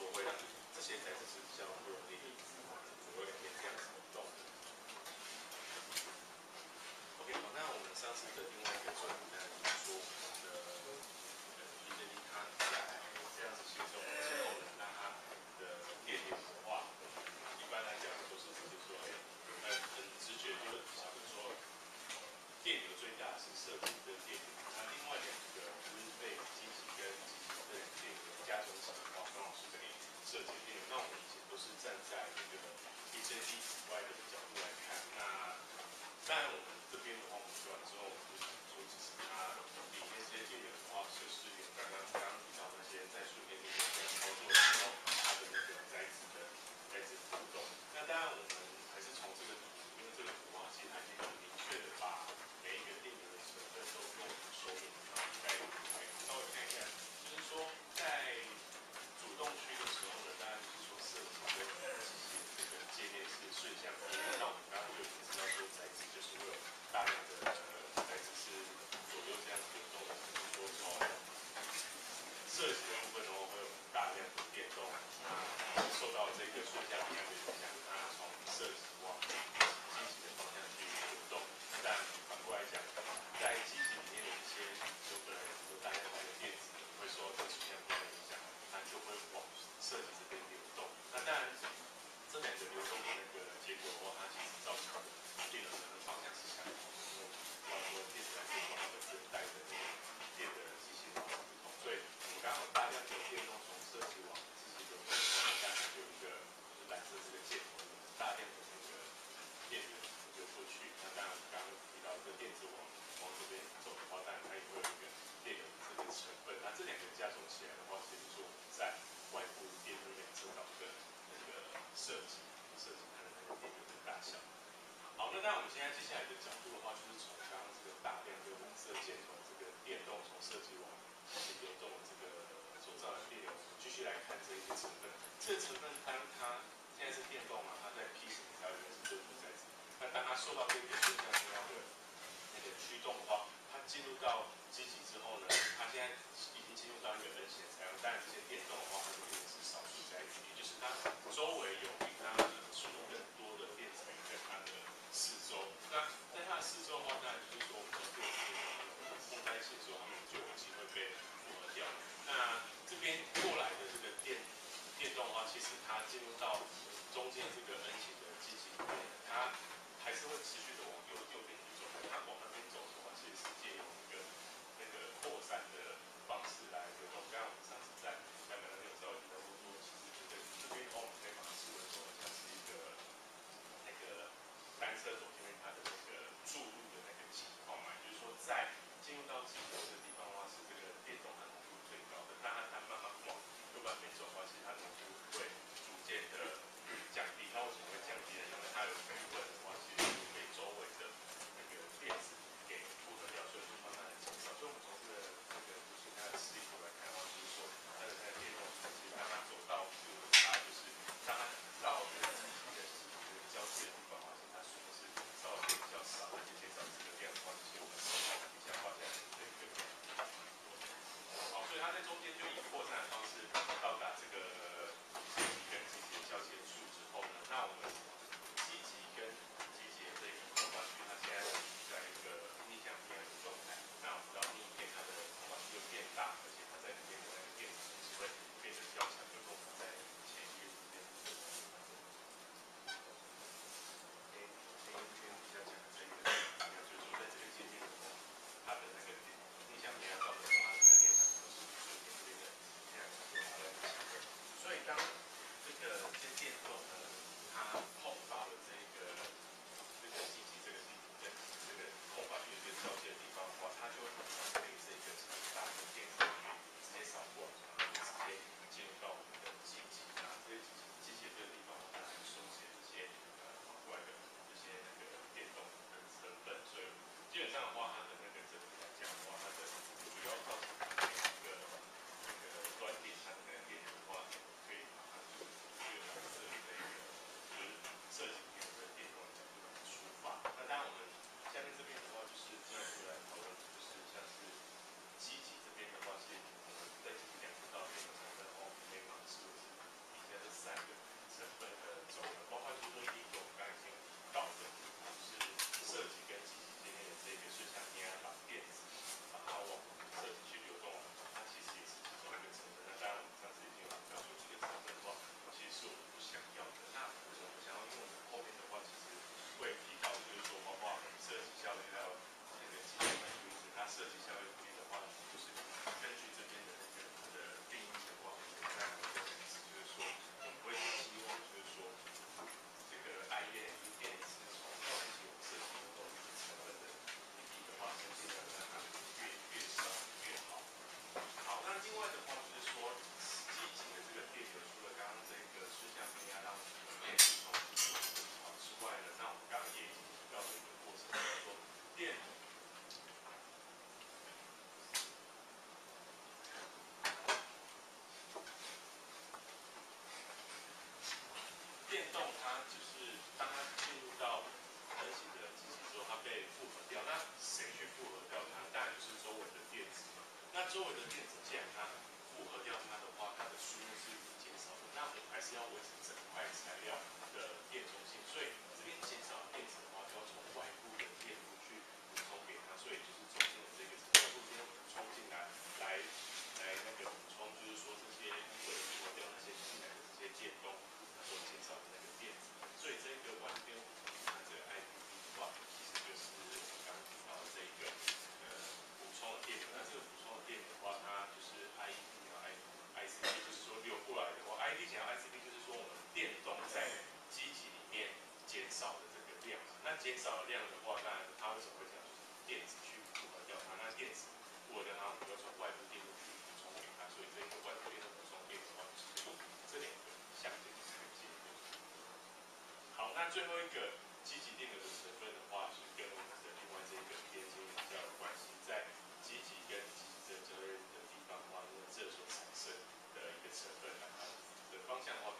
我会让这些材质是比较不容易，不个两边这样子移动。OK，好，那我们上次的另外一篇作品呢，你说。那我们现在接下来的角度的话，就是从刚刚这个大量的红色箭头这个电动从设计往流动这个所造的电流，继续来看这一些成分。这个成分当它现在是电动嘛，它在 P 型材料里面是正负载子。那当它受到这个正向能量的那个驱动的话，它进入到积极之后呢，它现在已经进入到一个 N 型材料，但这些电动的话，它就变成是少数载体，也就是它周围有过来的这个电电动的话，其实它进入到中间这个 N 型的进行里面，它还是会持续的。谁去复合掉它？当然就是周围的电子嘛。那周围的电子既然它复合掉它的话，它的数目是减少的。那我们还是要维持整块材料。减少量的话，当然它为什么会讲，电子去复合掉它，那电子负荷它，我们要从外部电路去补充给它，所以这一个外部电路补充电的话，就这两个相对的关键。好，那最后一个积极电流的成分的话，是跟我们的另外这个电接比较有关系，在积极跟积极的这类的地方的话，就是这所产生的一个成分，那它的方向的话。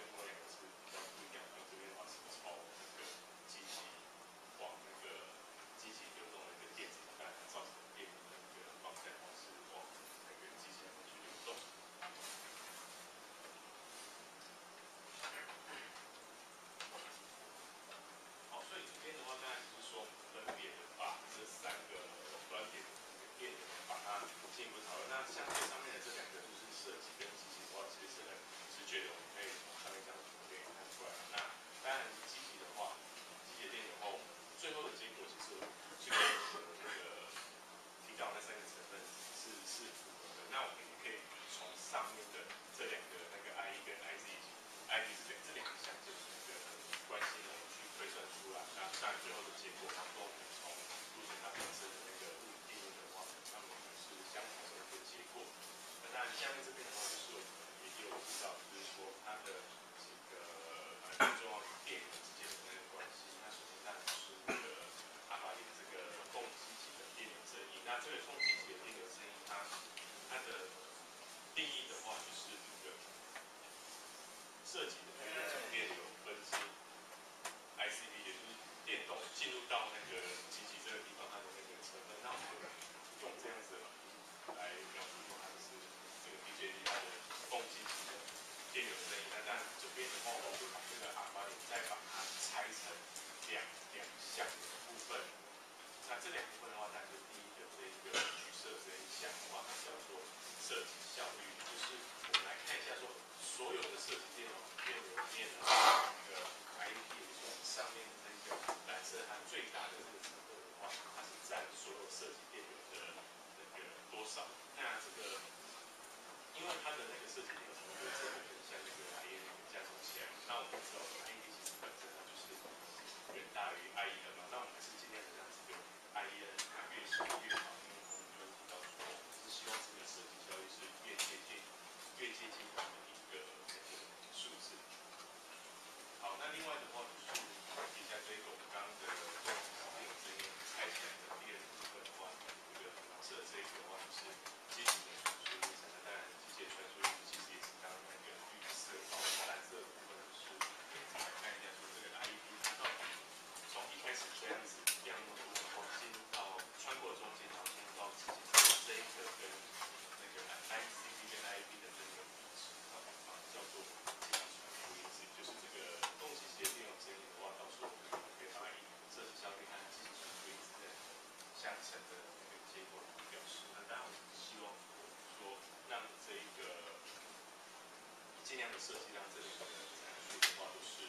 尽量的设计让这里的参数的话，都是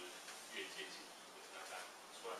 越接近越大，出来。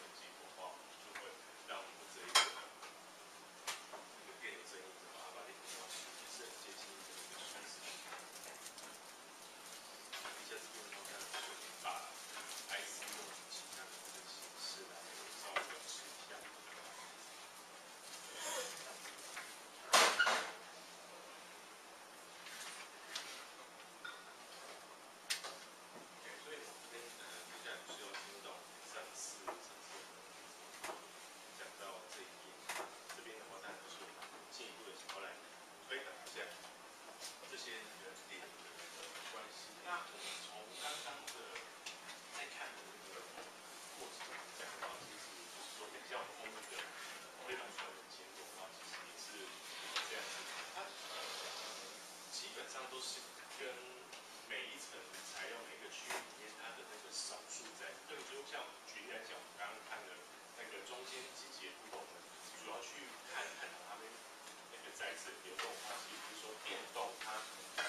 是流动化器，比如说电动，它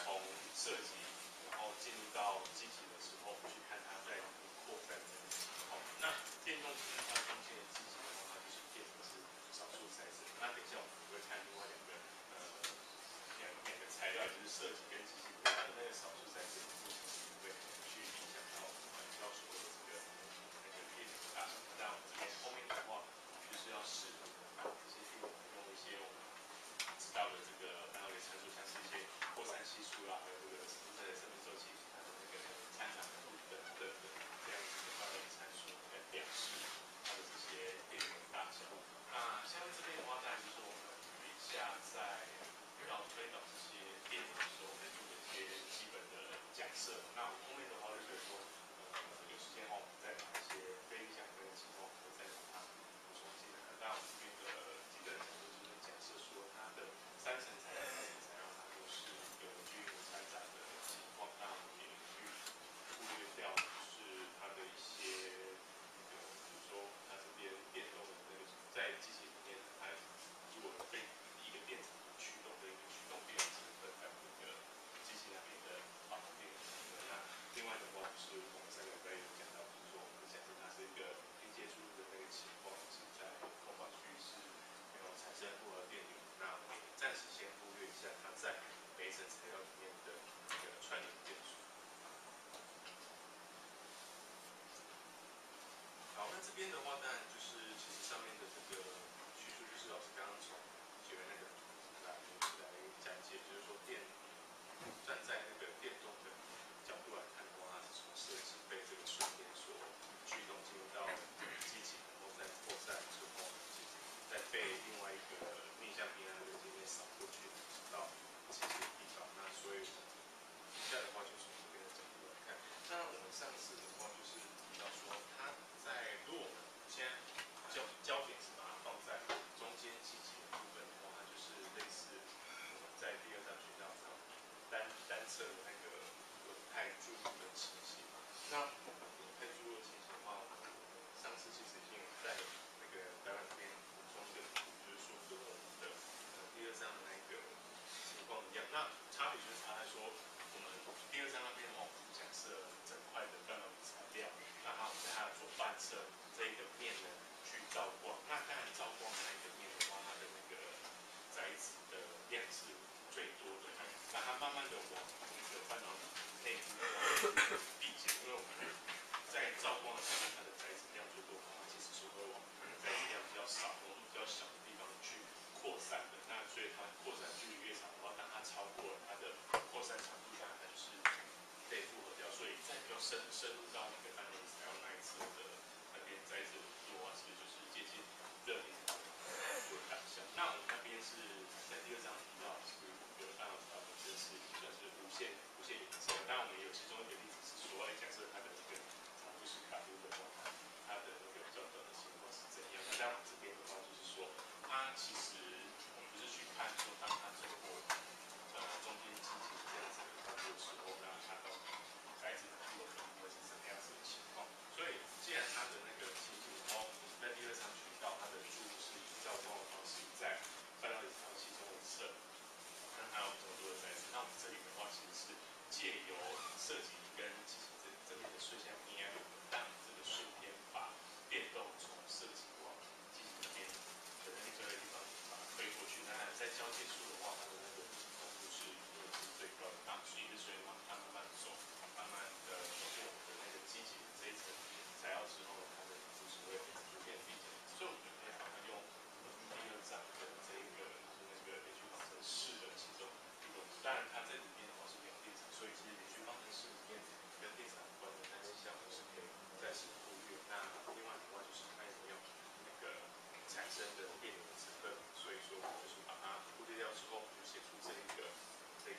从设计然后进入到机器的时候，去看它在扩散的好，那电动其实它中间的机器的话，它就是变成是少数材质。那等一下我们会看另外两个呃两两个材料，就是设计跟机器，那个少数。这边的话，当然就是其实上面的这个叙述，就是老师刚刚。Tommy's just kind of sort of certain, certain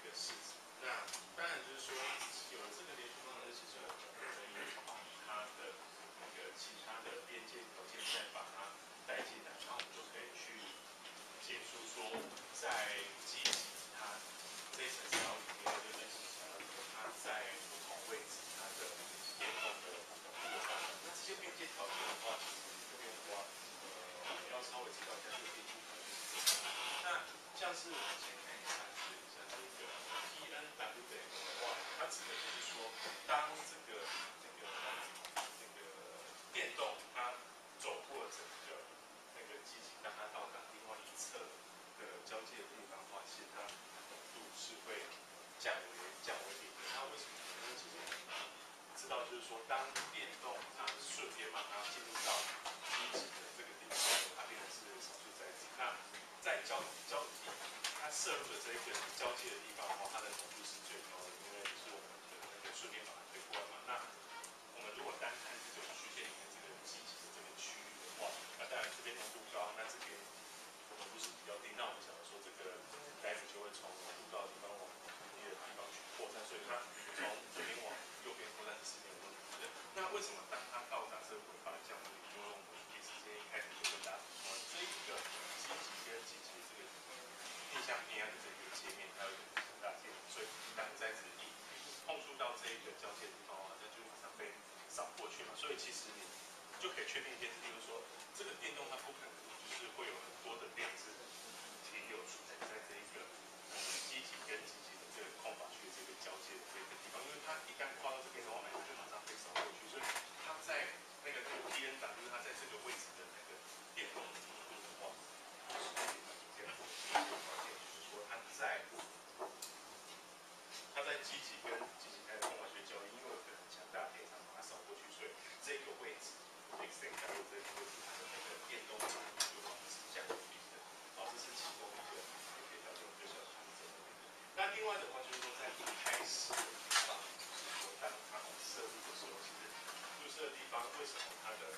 一个式子，那当然就是说有这个连续方程式之后，我们可以把它的那个其他的边界条件再把它带进来，然后我们就可以去解出说在基底它这层小里面的这个类型，它在不同位置它的边后的那个。那这些边界条件的话，其实我们的话呃可能要稍微知道一下这个边界条件。那像是前。当电动它顺便把它进入到低级的这个地方，它变然是少数载体。那在交交替，它摄入的这个交界的地方的话，它的浓度是最高的，因为是我们可能还可以顺便把它。所以其实你就可以确定一件事，就是说这个电动它不可能就是会有很多的量子停留存在在这一个机体跟机体的这个空法区这个交界的这个地方，因为它一旦跨到另外的话就是说，在一开始的地方，就，当他设计的时候，其实注射的地方为什么它的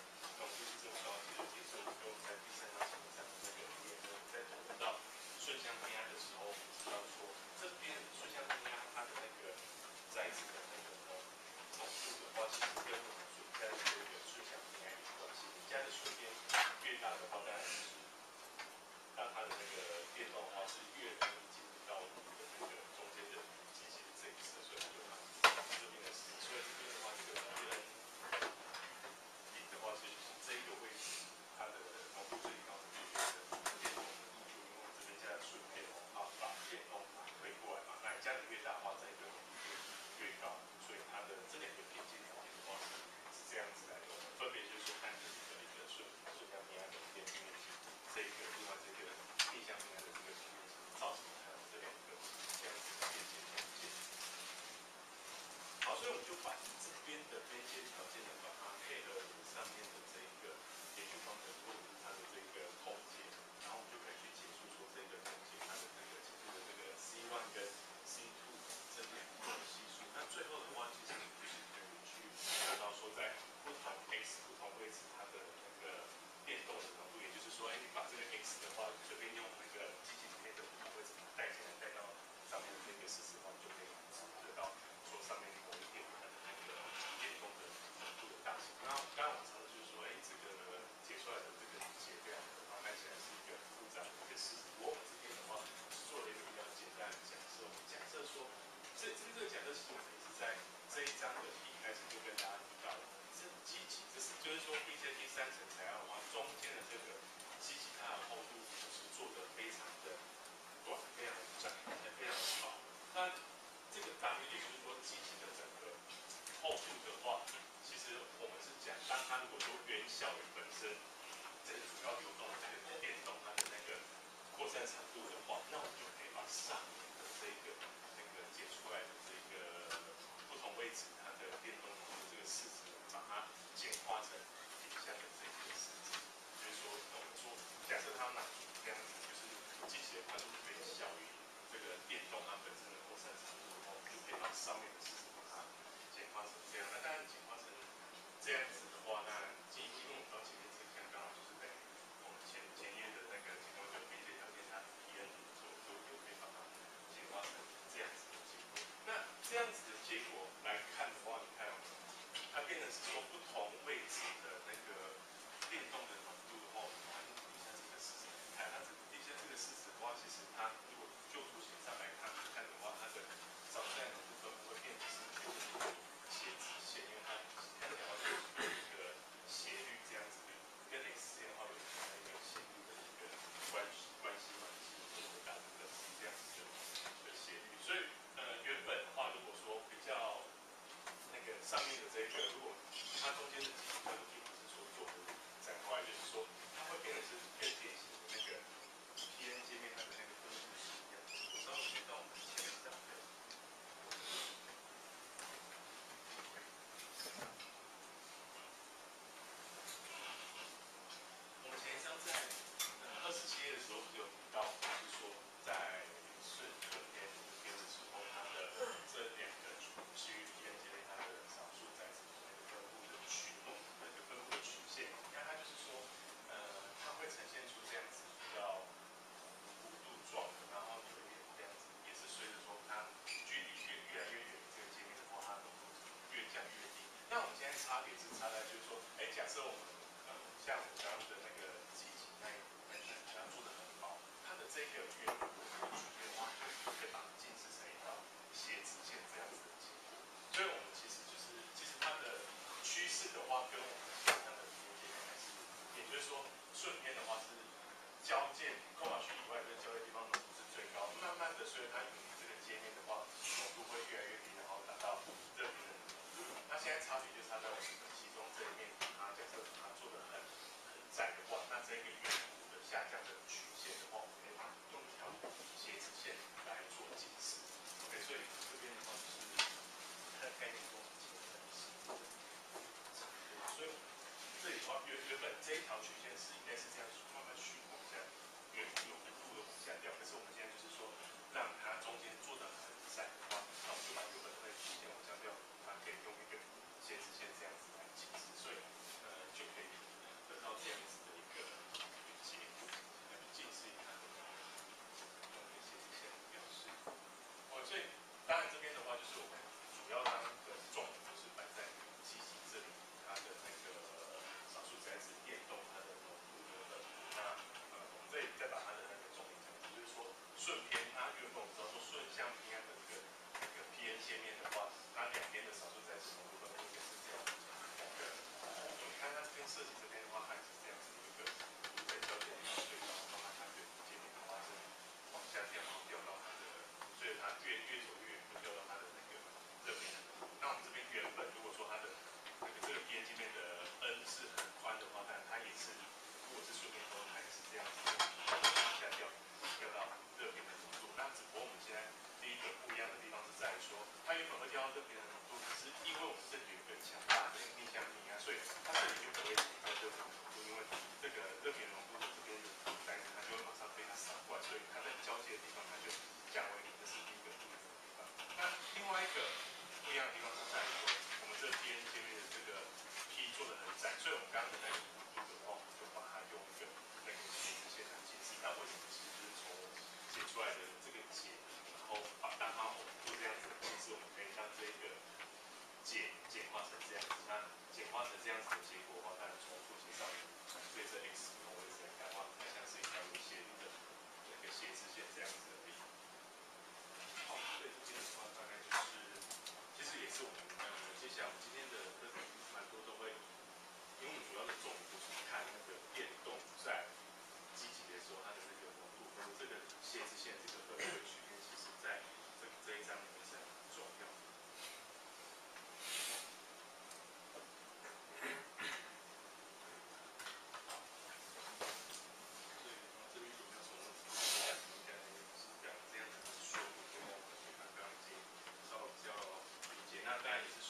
是我们，呃，像我们刚刚的那个季节，那那那那做的很好。它的这个圆圆柱圆花可以可以绑进是成一条斜直线这样子的结构。所以我们其实就是，其实它的趋势的话，跟我们想象的连接还是，也就是说顺边的话是交界空马区以外跟交界地方浓度是最高。慢慢的，所以它这个界面的话，浓度会越来越低，然后达到这里的。那现在差距就差在我们。原原本这一条曲线是应该是这样说。看它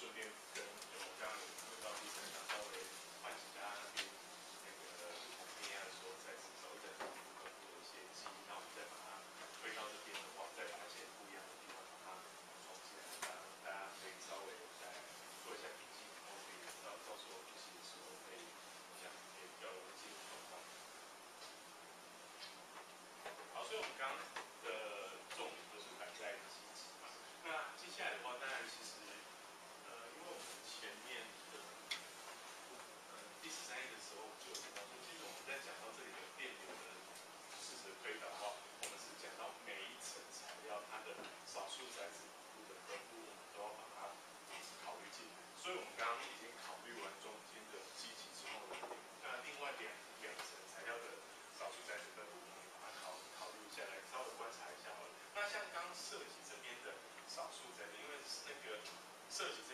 student 써주세요.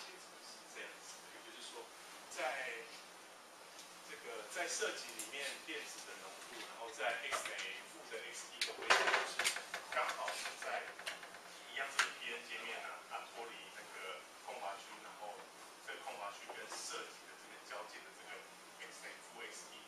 性实是这样子，也就是说，在这个在设计里面电子的浓度，然后在 X A 负的 X D 的位置，就是刚好是在一样是 P N 界面啊，它脱离那个空滑区，然后这个空滑区跟设计的这个交界的这个 X A 负 X D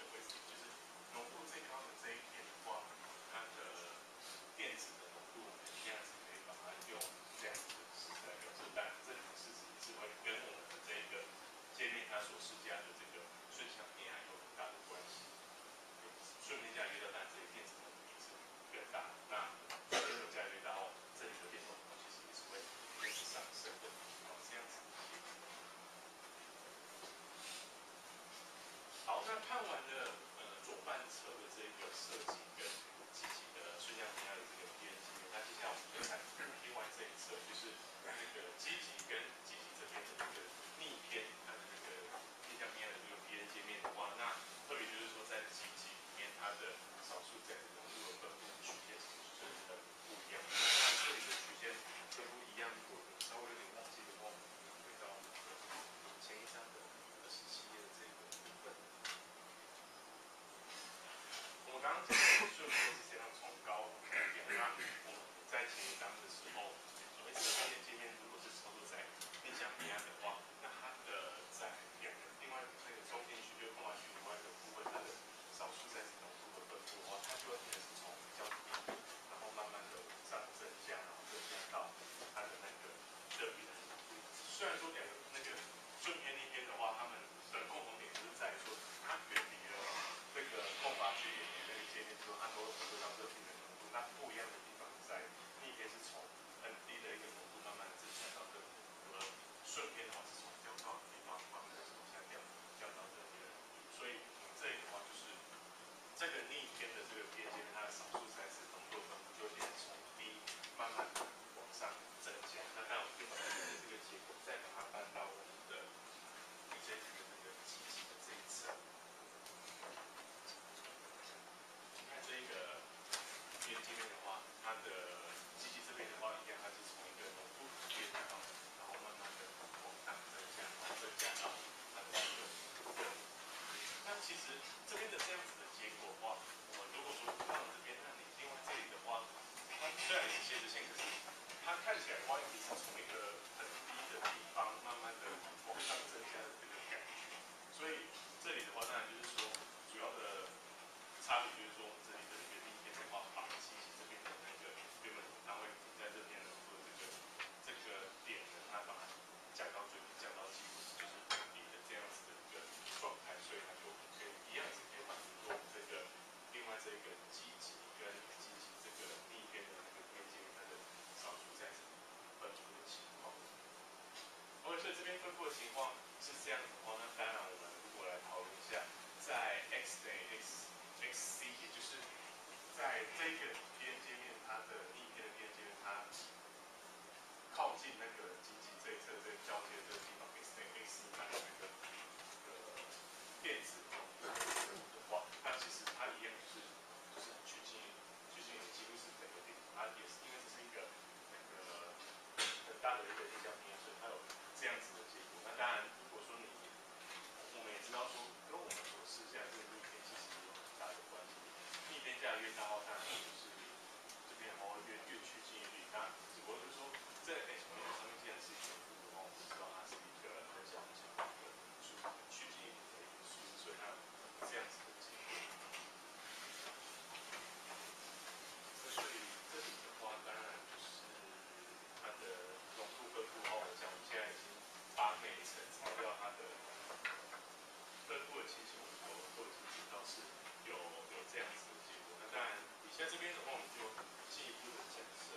它的机器这边的话，应该它是从一个农夫职业然后然后慢慢的扩大增加增加到它的一个。那其实这边的这样子的结果的话，我们如果说放这边，那你另外这里的话，它虽然有斜直线，可是它看起来的话，一是从一个很低的地方慢。这边分布的情况是这样的话，那当然我们如果来讨论一下，在 x 等于 x x c，也就是在这个边界面，它的逆边的边界面，它靠近那个经济这一侧这交接的地方 x 等于 x，它那个。这边的话，我们就进一步的假设，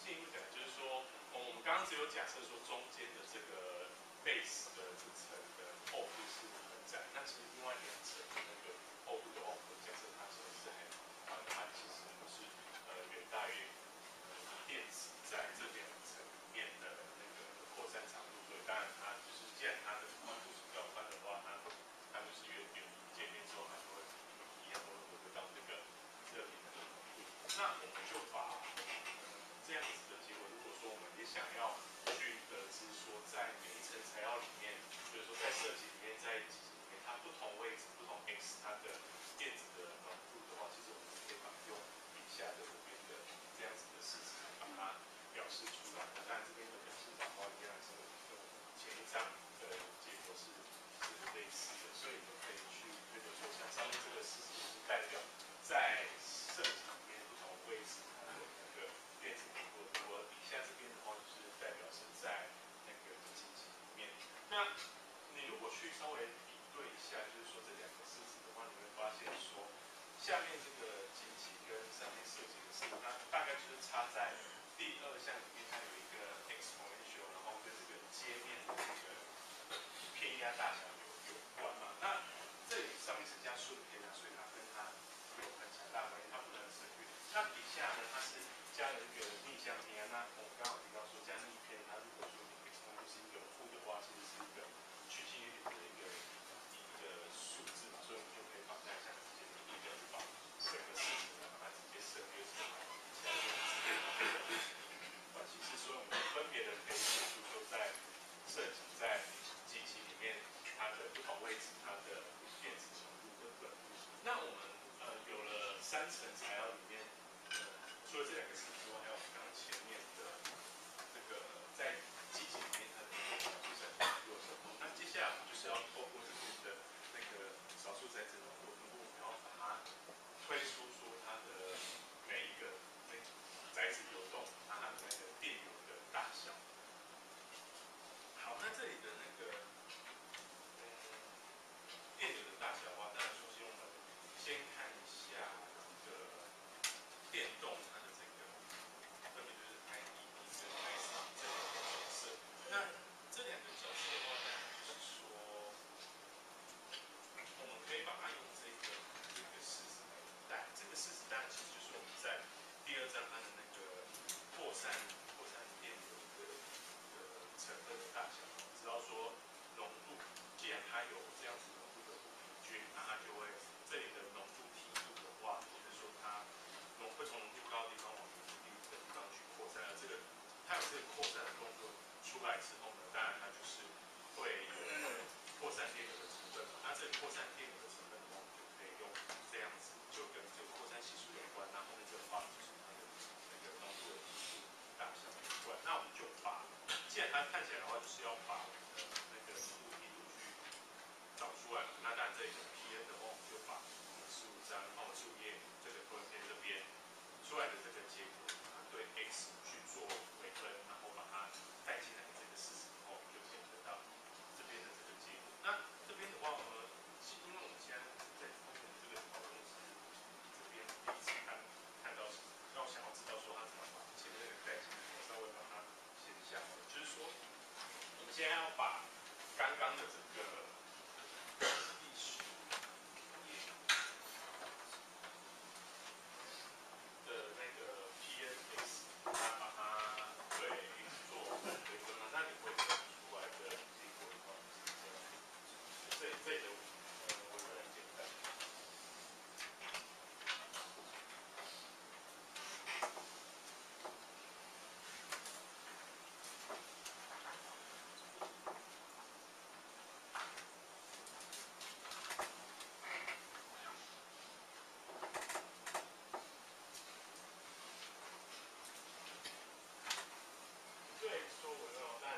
进一步讲就是说，我们刚刚只有假设说中间的这个 base 的这层的厚度是很窄，那其实另外两层的那个厚度都很。偏压大小有有关嘛。那这里上面是加顺偏啊，所以它跟它有很强大的关系，它不能省略。那底下呢，它是加了一个逆向偏压，那我们刚好提到说加逆偏，它如果说你 exponential 是一个负的话，其实是一个趋近于零的一个一个数字嘛，所以我们就可以把这样想直接定义的把整个式子呢，把它直接省略成下面的关系是，所以我们分别的可以写出说在设计在机器里面它的不同位置，它的电子程度等等。那我们呃有了三层材料里面，呃除了这两个式子之外，还有我们刚刚前面的这个在机器里面它的少数载体过程。那接下来我们就是要透过这边的那个少数载体的过程，然后把它推出说它的每一个那个载体流动，它它的那个电流的大小。好，那这里的那个嗯电流的大小的话，当然首先我们先看一下这个电动它的这个分别就是 I E D 跟 I C 这两个角色。那这两个角色的话，当然就是说，我们可以把它用这个这个式子来带。这个式子当然其实就是我们在第二章它的那个扩散扩散电流的的成分的大小。知道说浓度，既然它有这样子浓度的不平均，那它就会这里的浓度梯度的话，就是说它浓会从浓度高的地方往浓度低的地方去扩散，而这个它有这个扩散的动作出来之后呢，当然它就是会有扩散电流的成分嘛。那这个扩散电流的成分的话，我们就可以用这样子，就跟这个扩散系数有关。那后面这个话就是它的那个浓度的梯度大小有关。那我们就把，既然它看起来的话，就是要把我们的那个浓度梯度去找出来嘛。那当然这里的 Pn 的话，我们就把我们十五张哦树叶这个分片这边出来的这个结果，它对 x 去做微分，然后把它带进来这个式子以后，我们就可以得到这边的这个结果。那这边的话，我们因为我们现在在后面这个讨论是这边第一次看看到是，让我想要知道说它怎么把前面那个带进来，我稍微把它写一下好了，就是说我们现在要把刚刚的这个第十页的那个 PNS，它把它对 x 做微分了，那你会得出来的结果的话是这样。这这里的呃微分很简单。对，说我的当然前面前面知道对照。这个是就是对这整个是 x 做那个微分嘛，那前面是一的话对 x 做微分出来，它是一个常数，所以它就是就是直立嘛。那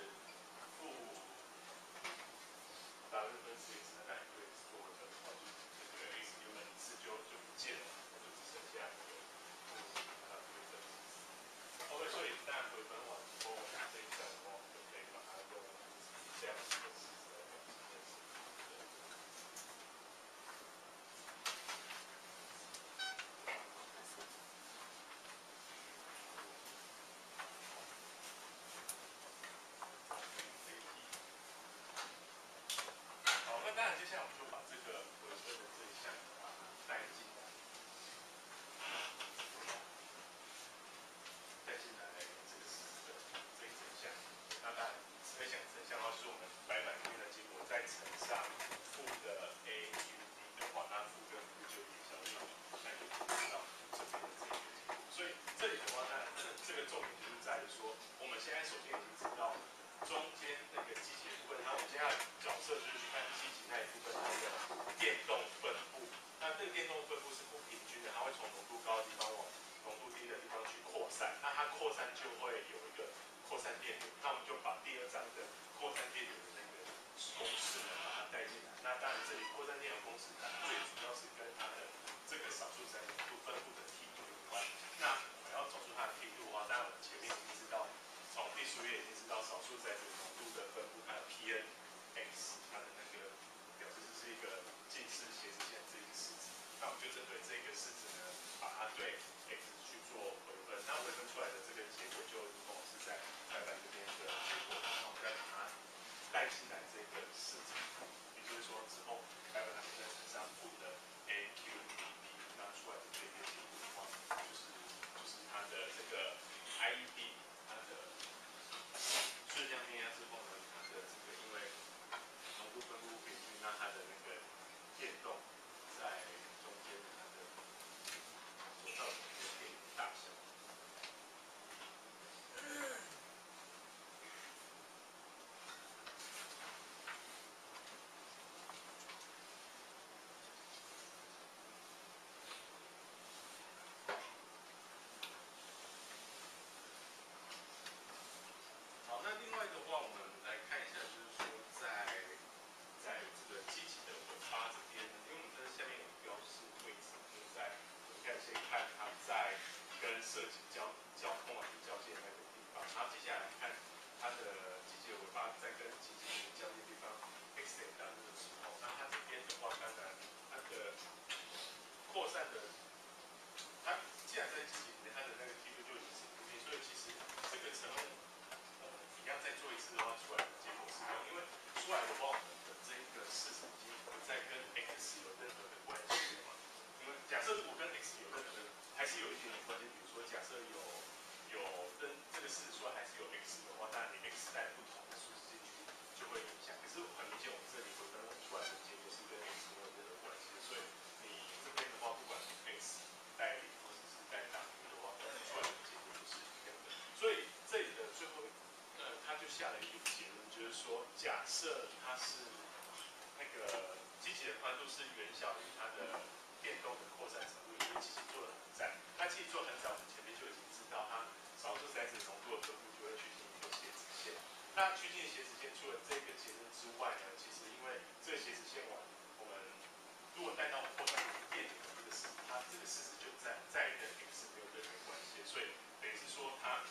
接下来我们就把这个核心的这一项把它带进来，带进来这个是这这一整项，那它这一项整项的话是我们白板里面的结果再乘上负的 a u d 的话，那负跟负就抵消掉，那就知道这边的这个结果。所以这里的话，那这个重点就是在于说，我们现在首先已经知道中间那个机械部分，那我们接下来。这个式子，也就是说之后白板上面再乘上负的 A Q B P，那出来的这个结果的话，就是就是它的这个 I E D 它的顺向变压之后呢，它的这个因为浓度分布平均，那它的那个电动在中间的它的所造成的电流大小。好，那另外的话，我们来看一下，就是说在在这个机体的尾巴这边呢，因为我们这下面有标示位置，就是在我们看先看它在设计交交通啊交界那个地方，然后接下来看它的机体的尾巴在跟机器的交界地方 extend 到这个时候，那它这边的话，当然它的扩散的，它既然在机器里面，它的那个梯度就已经是固定，所以其实这个成分。呃，一样再做一次的话，出来的结果是一样，因为出来的话，我们的这个式子已经不再跟 x 有任何的关系了嘛。因为假设如果跟 x 有任何的，还是有一点，设有有跟这个式子出来还是有 x 的话，那你 x 带不同的数字进去就会影响。可是很明显，我们这里回分出来的结果是跟 x 没有任何关系，所以你这边的话，不管是 x 带零或者是带大于的话，出来的结果都是一样的。所以这里的最后。呃，他就下了一个结论，就是说，假设它是那个机器的宽度是远小于它的电动的扩散程度，因为机体做的很窄。它其实做很窄，我们前面就已经知道，它少数载子浓度的分布就会趋近一个斜直线。那趋近斜直线除了这个结论之外呢，其实因为这个斜直线往我们如果带到扩散电流的这个式，它这个式子就在在跟 x 没有任何关系，所以等于是说它。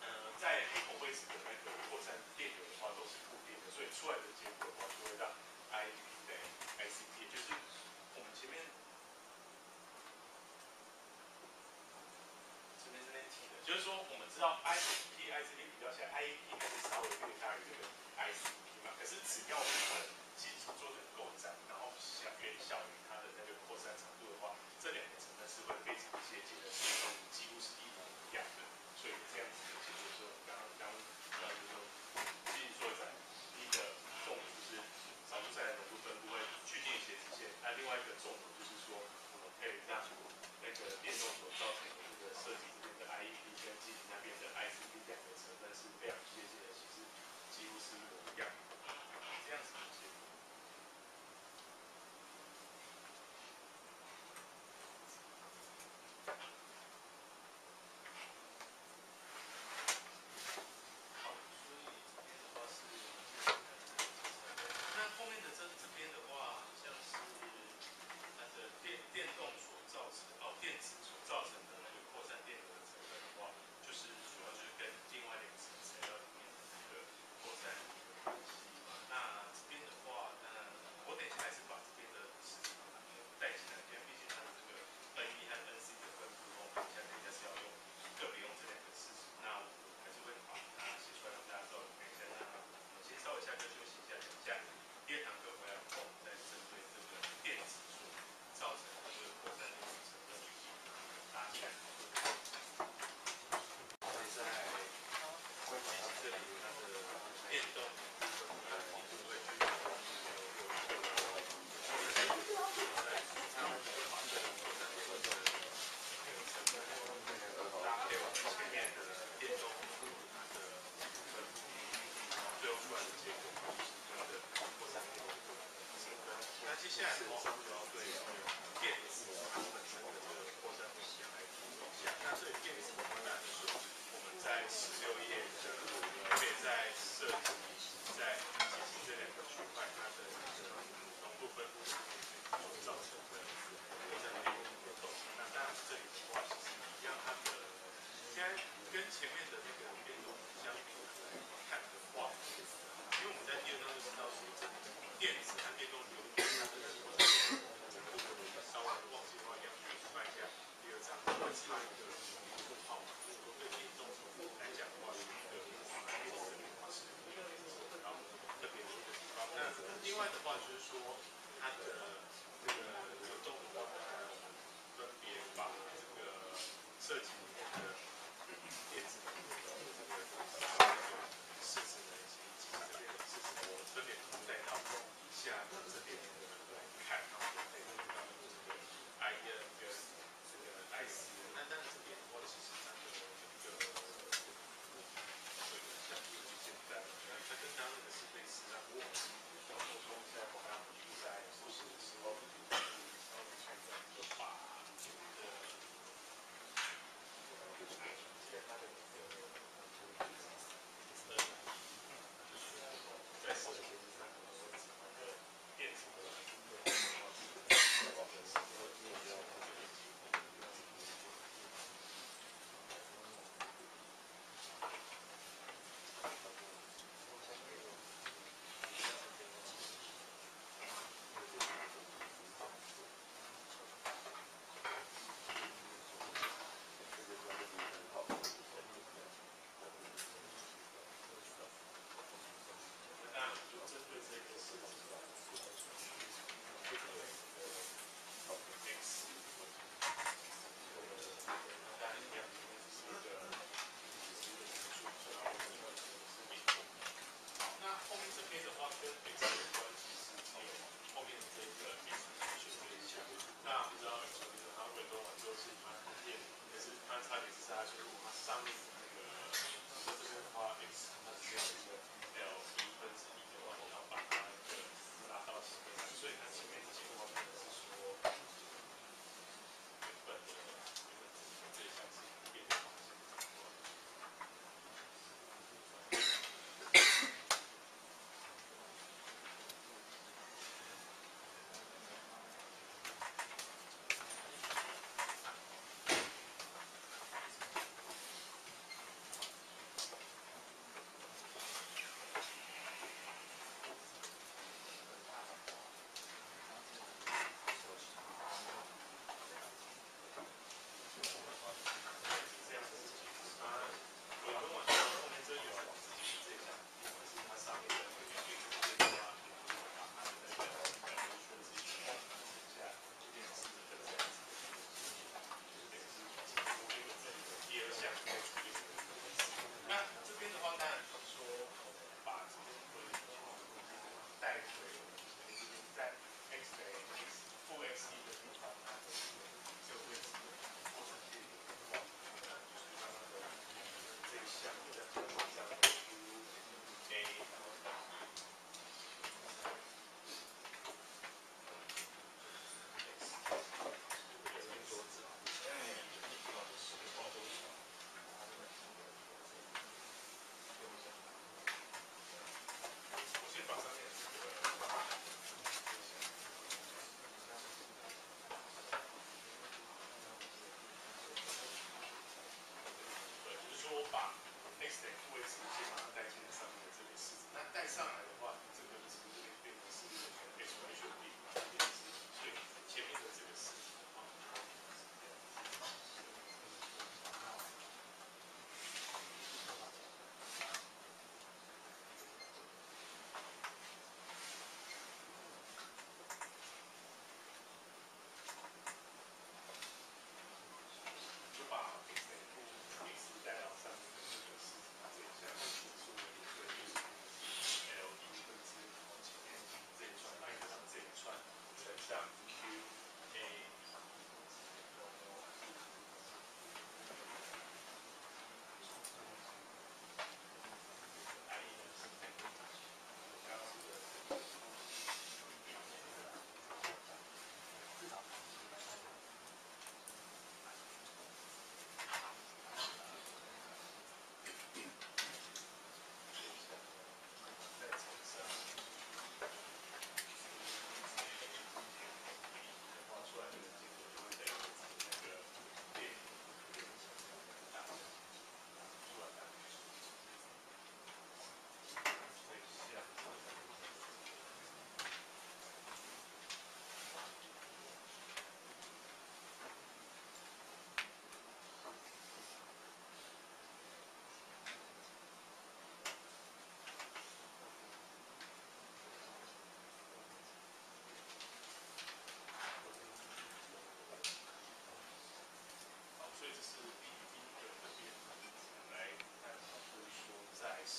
呃，在不同位置的那个扩散电流的话都是固定的，所以出来的结果的话就会让 I P 等于 I C P，也就是我们前面这边这边提的，就是说我们知道 I Jackson. 另外的话就是说，它的这个流动的话，分别把这个设计。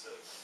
so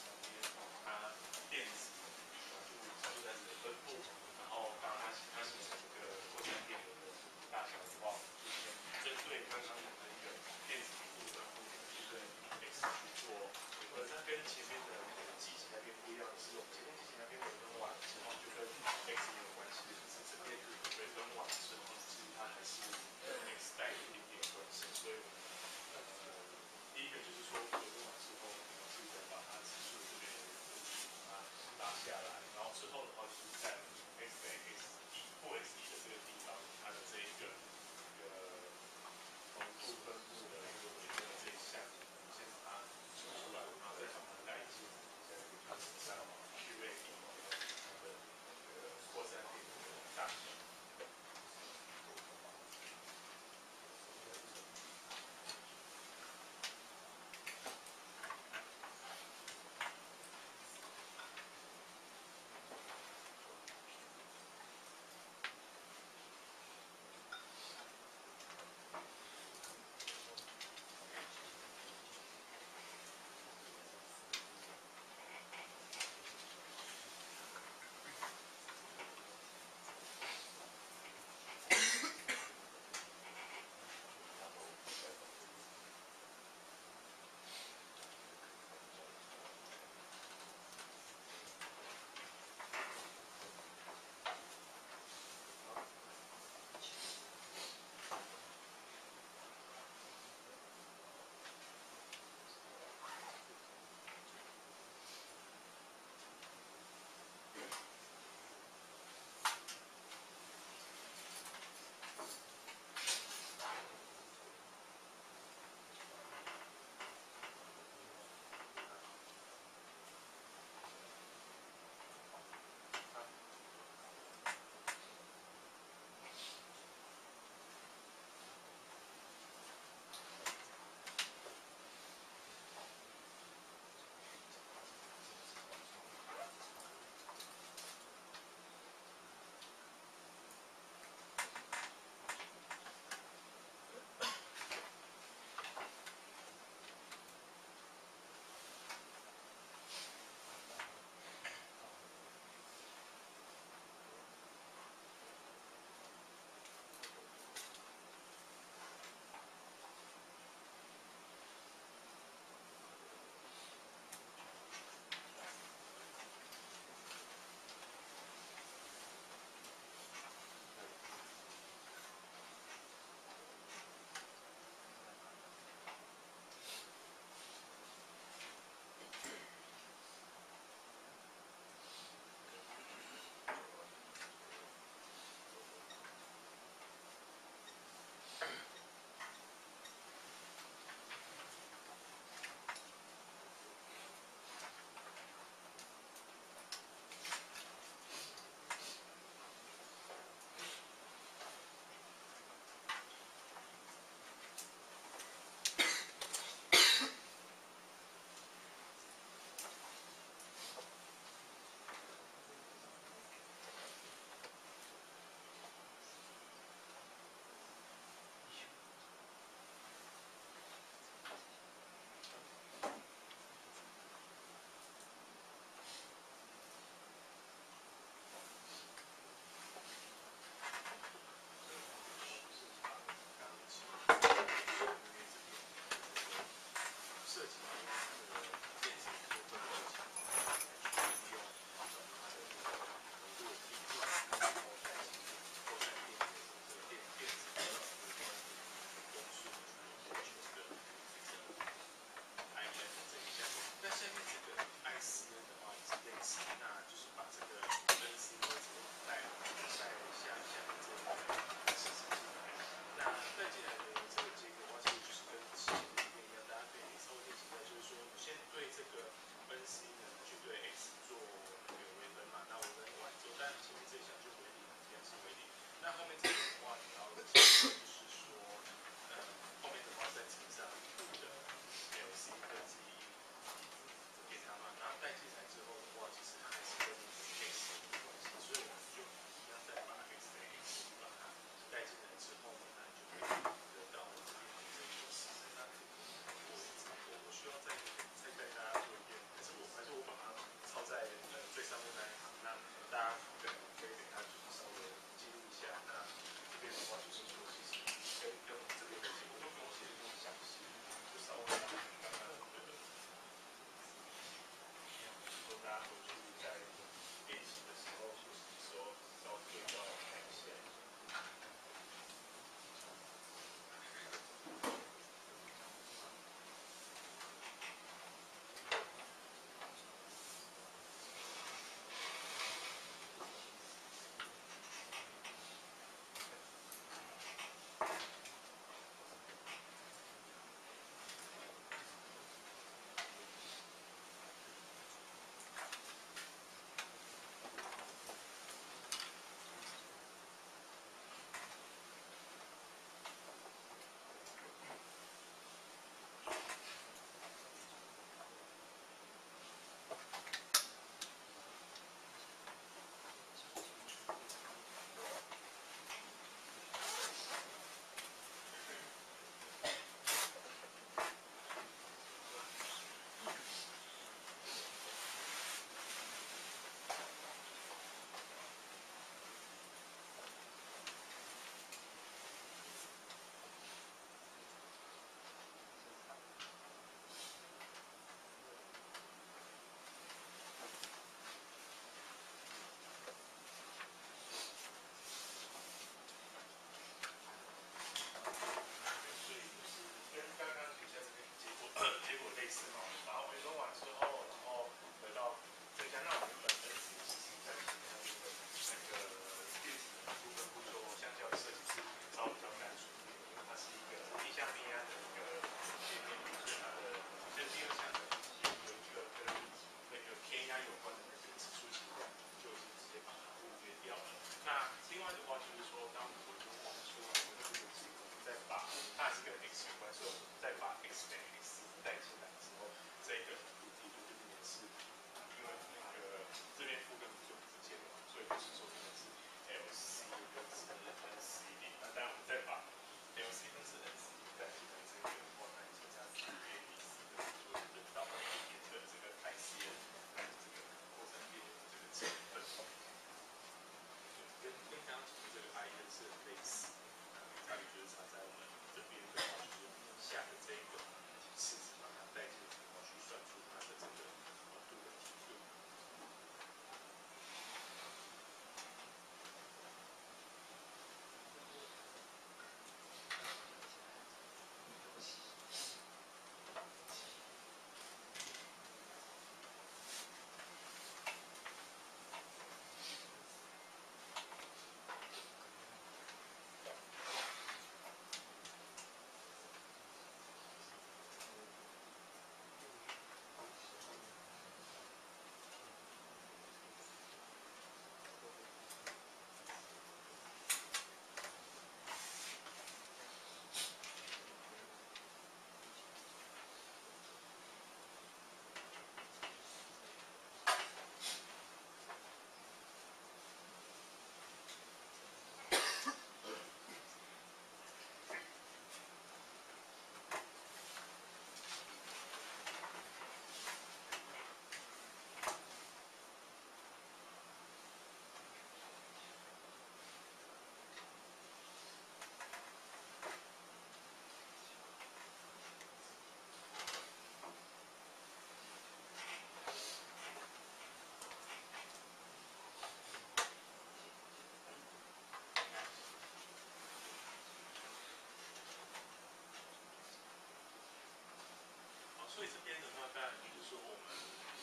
所以这边的话，当然就是说我们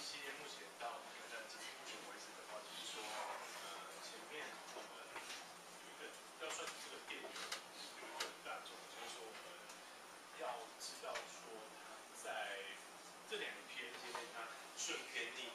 系列目前到目前这边目前为止的话，就是说呃前面我们有一个要算这个电影有一个很大众，就是说我们要知道说在这两片这边它顺天逆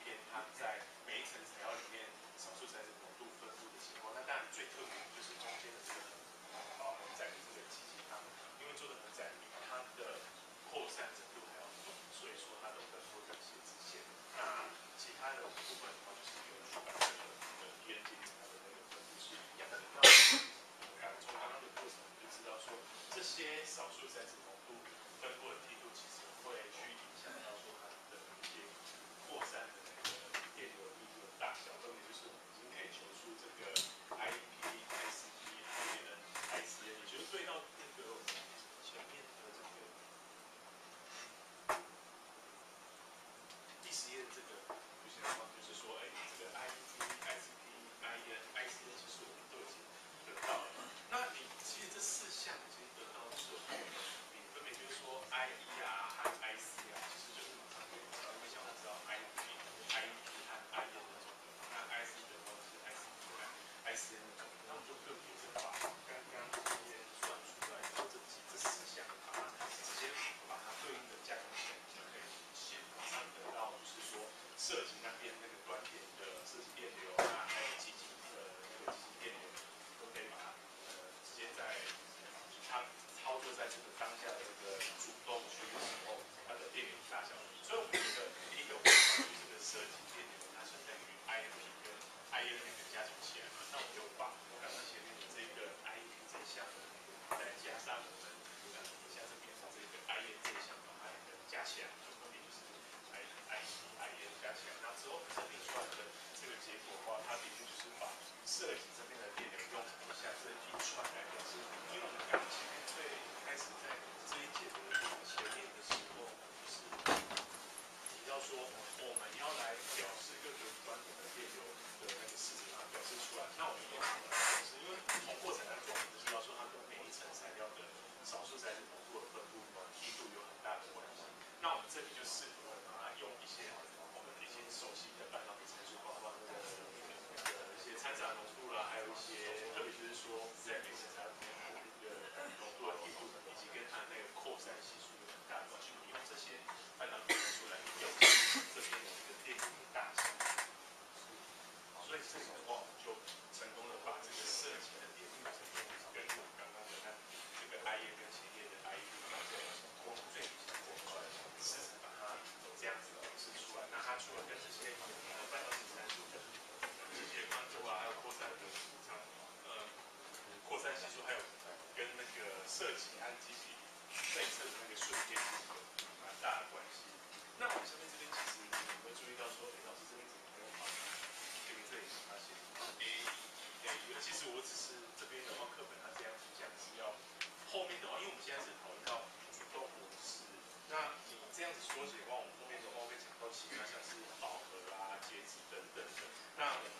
除了这以，我们后面的话会讲到其他像是饱和啊、截止等等的。那我们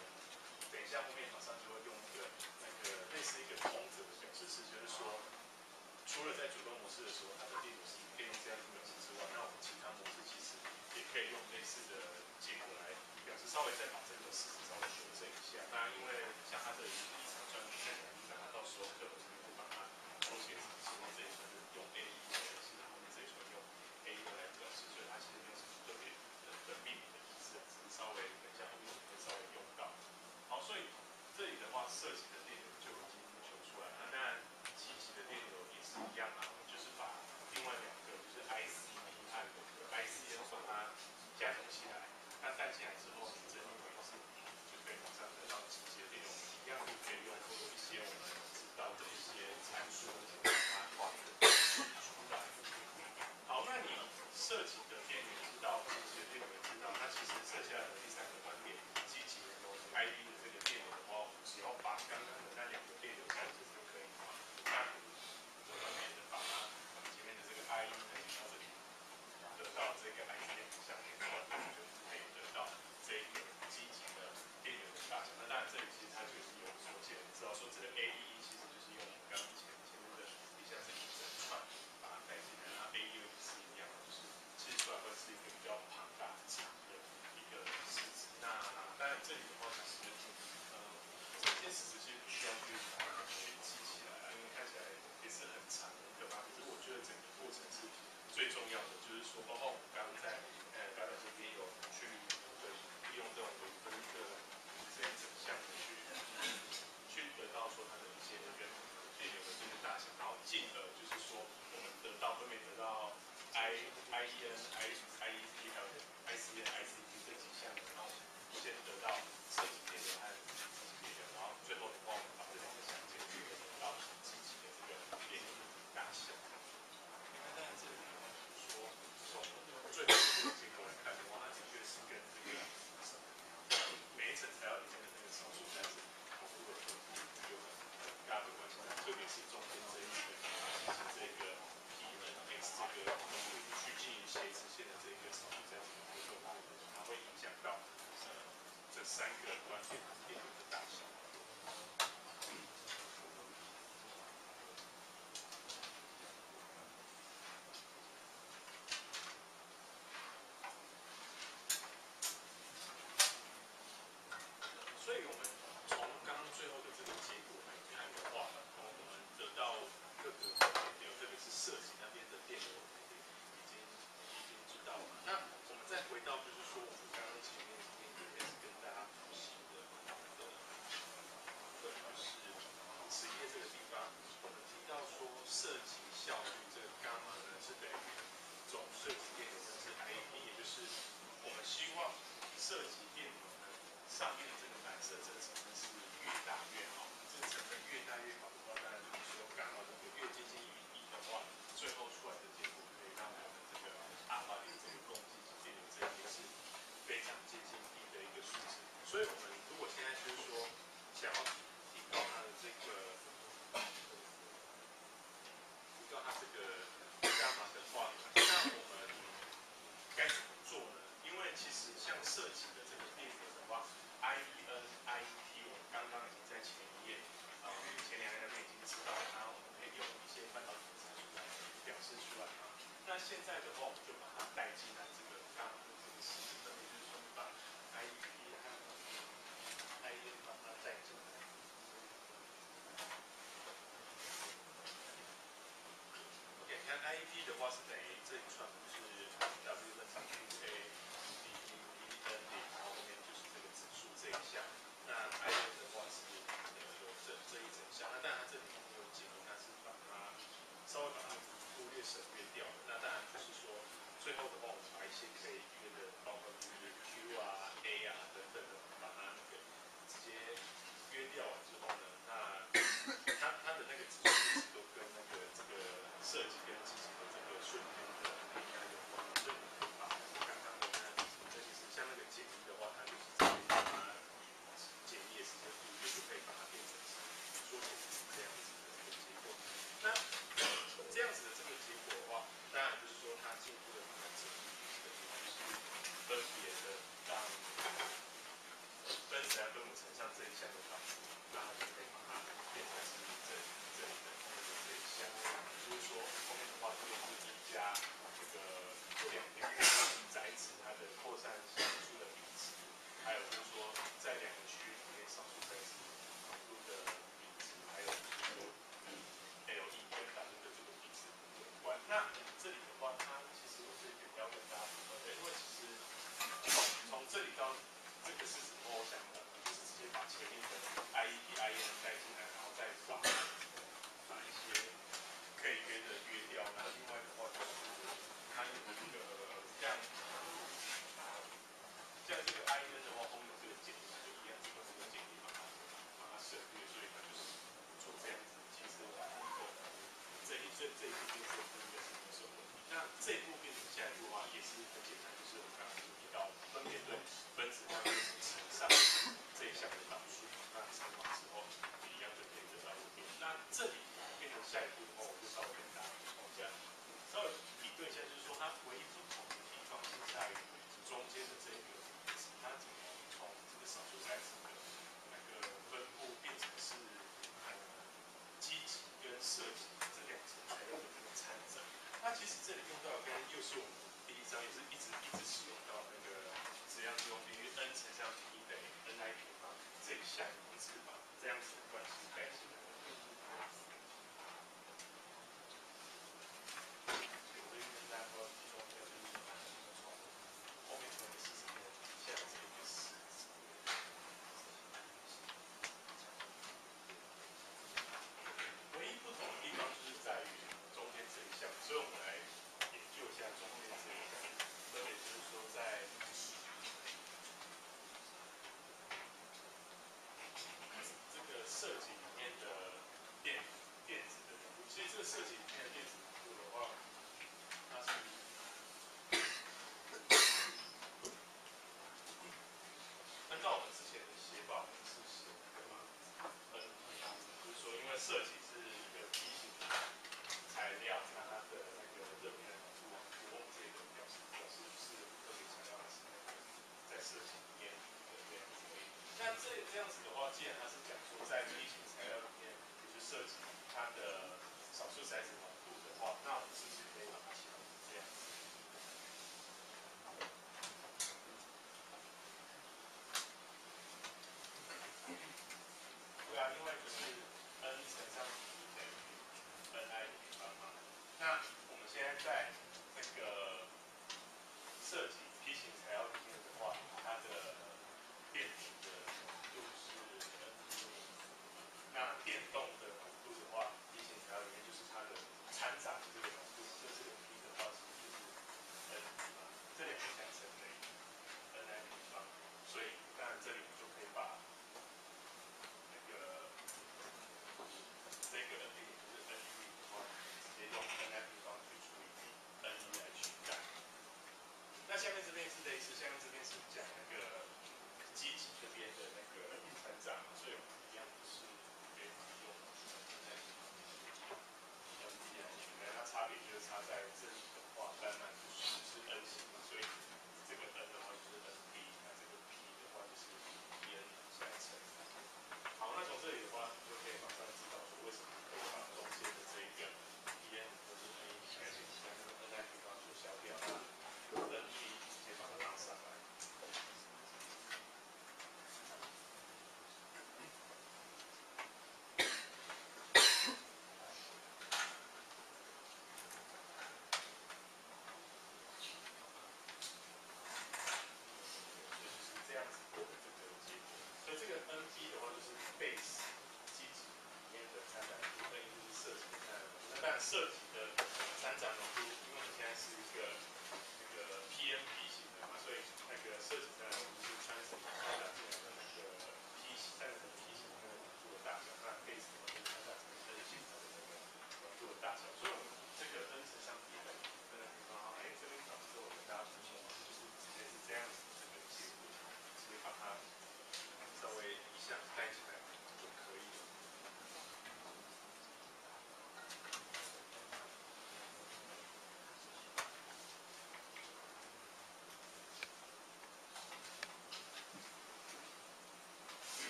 等一下后面马上就会用一个那个类似一个通则的表示词，就是说，除了在主动模式的时候，它的例如是可以用这样的表示之外，那我们其他模式其实也可以用类似的结果来表示，稍微再把这个事实稍微修正一下。那因为像它的异常专题，那可能到时候课本就会把它重写成。gospel. Behold, 设计电流呢，上面的这个白色这个成分是越大越好，这个成分越大越好的话，大家如果说刚好这个越接近于一的话，最后出来的结果可以让我们这个阿法0这个共进行电流，这应是非常接近一的一个数值，所以我们如果现在就是说想要。现在的话我们就把它带进来其实这里用到跟又是我们第一章也是一直一直使用到那个质量之用于 n 乘上 p 等于 n i 平方这一项公式把，这样子的关系概念。设计里面的电子辅的话，它是按照我们之前的写法是写的嘛，很很就是说因为设计是一个机型材料，那它的那个热面辅辅助这个表示表示是特别材料是那在设计里面的这。那这这样子的话，既然它是讲说在机形材料里面就是设计它的。少数材质浓度的话，那我们是不是可以类似类似像这边是讲那个机器这边的那个船长所以 base 基础里面的参展部分，一是设计参展部分。那当然设计。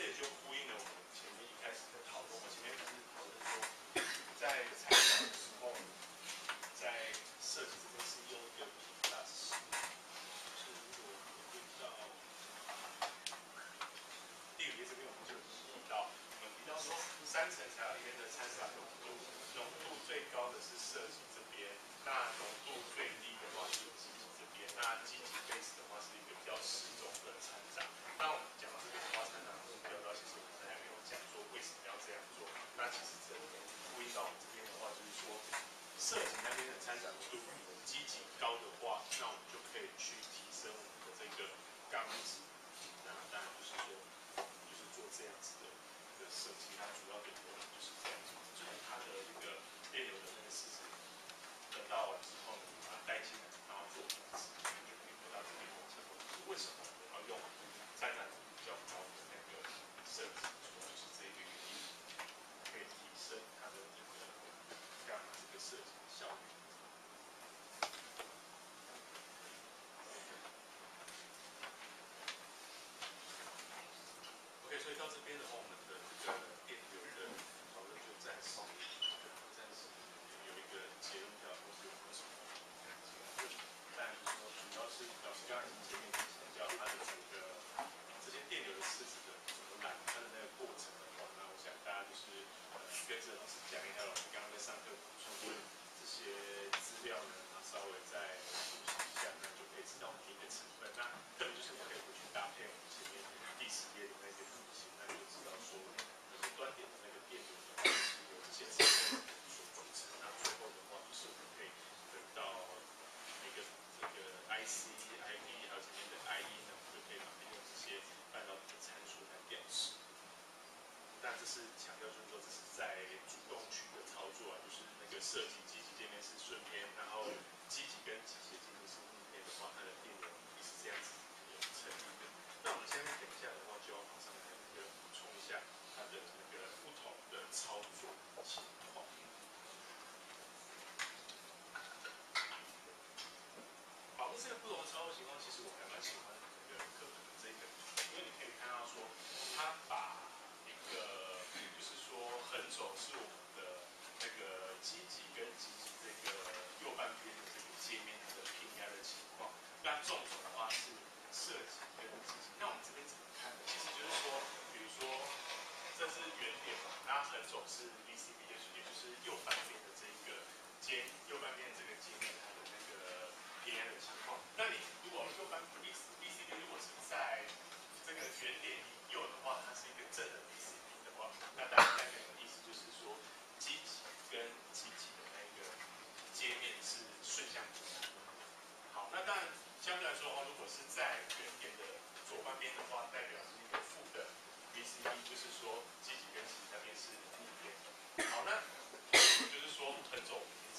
is. You're 跟着老师讲一下老师刚刚在上课补充的这些资料呢，稍微再复习一下，那就可以知道我们题的成分。那这个就是我们可以回去搭配我们前面第十页的那些图形，那就知道说那个端点的那个变动是由这些成分所组成。那最后的话就是我们可以得到那个这个 IC、ID 还有前面的 IE 那，我们就可以把利用这些半导体的参数来表示。那这是强调说。在主动区的操作啊，就是那个设计机器界面是顺边，然后机器跟机械界面是逆边的话，它的电流也是这样子有成立的。那我们现在等一下的话，就要马上来补充一下它的那个不同的操作。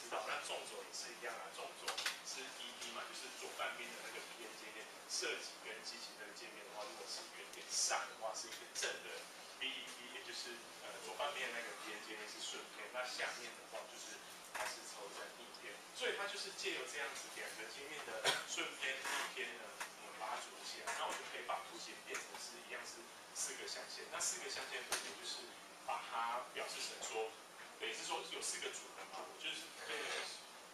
那纵轴也是一样啊，纵轴是 ED 嘛，就是左半边的那个边界面，设计跟机器那个界面的话，如果是原点上的话，是一个正的 BEP，也就是呃左半边那个边界面是顺偏，那下面的话就是它是操作在逆偏，所以它就是借由这样子两个界面的顺偏逆偏呢，我们把它组起来，那我就可以把图形变成是一样是四个象限，那四个象限分别就是把它表示成说。也是说有四个组合，就是这个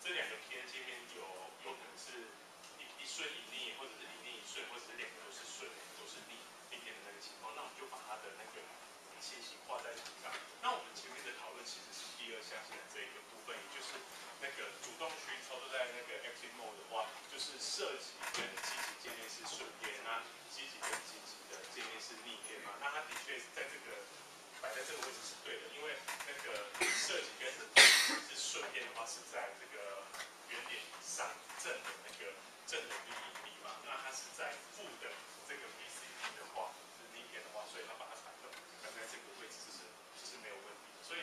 这两个 P N 界面有有可能是一一顺一逆，或者是一逆一顺，或者是两个都是顺，都是逆逆偏的那个情况，那我们就把它的那个信息画在图上。那我们前面的讨论其实是第二象限的这一个部分，也就是那个主动区操作在那个 Active Mode 的话，就是设计跟积极界面是顺偏，那积极跟积极的界面是逆偏嘛？那它的确在这个。摆在这个位置是对的，因为那个设计跟是顺便的话是在这个原点上正的那个正的 B E B 嘛，那它是在负的这个 B C D 的话是逆偏的话，所以它把它摆到摆在这个位置是这是没有问题的，所以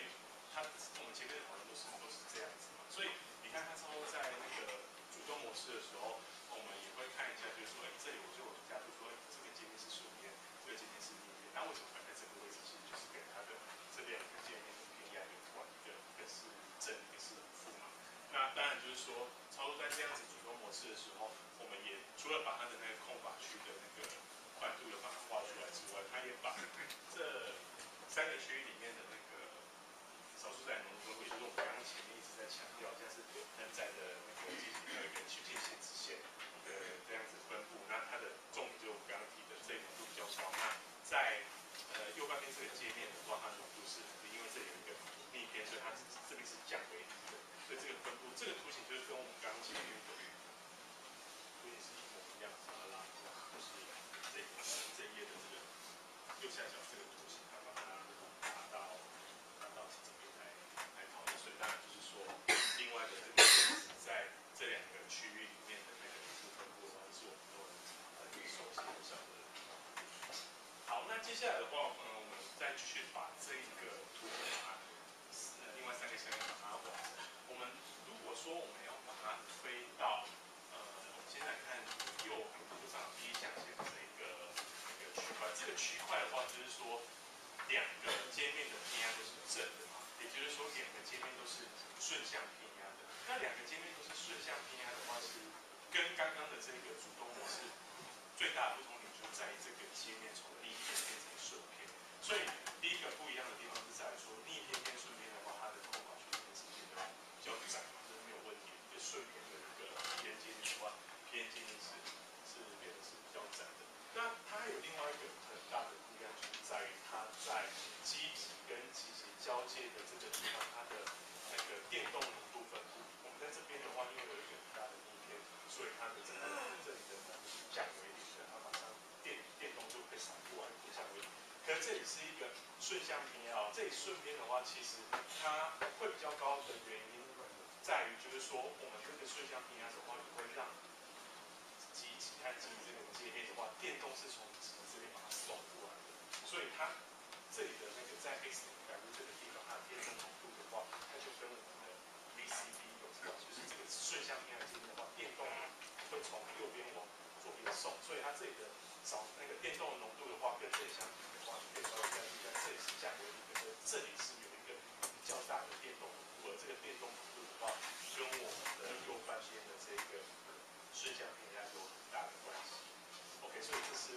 它我们前面的讨论都是都是这样子嘛，所以你看它操作在那个主动模式的时候，我们也会看一下，就是说，哎，这里我就假如说这个界面是顺边，这个界面是逆偏，那为什么摆在这个位置？其实就是跟它的这两个界面的偏压有关，一个一个是正，一个是负嘛。那当然就是说，操作在这样子主动模式的时候，我们也除了把它的那个空法区的那个宽度有把它画出来之外，它也把这三个区域里面的那个少数在农村，也就是我们刚刚前面一直在强调，像是很窄的那个进行一个曲线限制线的这样子分布。那它的重点就我们刚刚提的这一浓度比较高。那在呃，右半边这个界面的话，它浓度是因为这有一个逆偏，所以它这边是降为零的。所以这个分布，这个图形就是跟我们刚刚前面的图形是一模一样。把它拉一下，就是这个这页的这个右下角这个图形，它把它拿到拿到这边来来讨论。所以当然就是说，另外的这个在这两个区域里面的那个部分布的话，是我们都很熟悉的晓得。好，那接下来的话，嗯，我们再继续把这一个图把它，另外三个象限把它往。我们如果说我们要把它推到，呃，我们现在看右图上第一象限的这个这个区块，这个区块的话，就是说两个界面的偏压都是正的嘛，也就是说两个界面都是顺向偏压的。那两个界面都是顺向偏压的话，是跟刚刚的这个主动模式最大不同点就。在于这个界面从逆偏变成顺偏，所以第一个不一样的地方是在于说逆偏变顺偏的话，它的空法区间是变得比较窄嘛，这是没有问题。就顺偏的一个偏界的话，偏界是是变得是比较窄的。那它还有另外一个很大的不一样，就是在于它在积极跟积极交界的这个地方，它的那个电动浓度分布。我们在这边的话，因为有一个很大的逆偏，所以它的这个这里的浓度降为零的，它马上。电电动就会闪过来，不像微。可这里是一个顺向偏啊，这里顺偏的话，其实它会比较高的原因在于，就是说我们这个顺向偏压的话，会让机极和极这个界面的话，电动是从极这边把它送过来的，所以它这里的那个在 X 百分这个地方，它的电动浓度的话，它就跟我们的 VCB 有关，就是这个顺向偏压界面的话，电动会从右边往左边送，所以它这里的。少那个电动的浓度的话，跟这里相比的话，可以稍微降低一下。这里是降为零，可是这里是有一个比较大的电动浓度，而这个电动浓度的话，跟我们的右半边的这个顺向偏压有很大的关系。OK，所以这是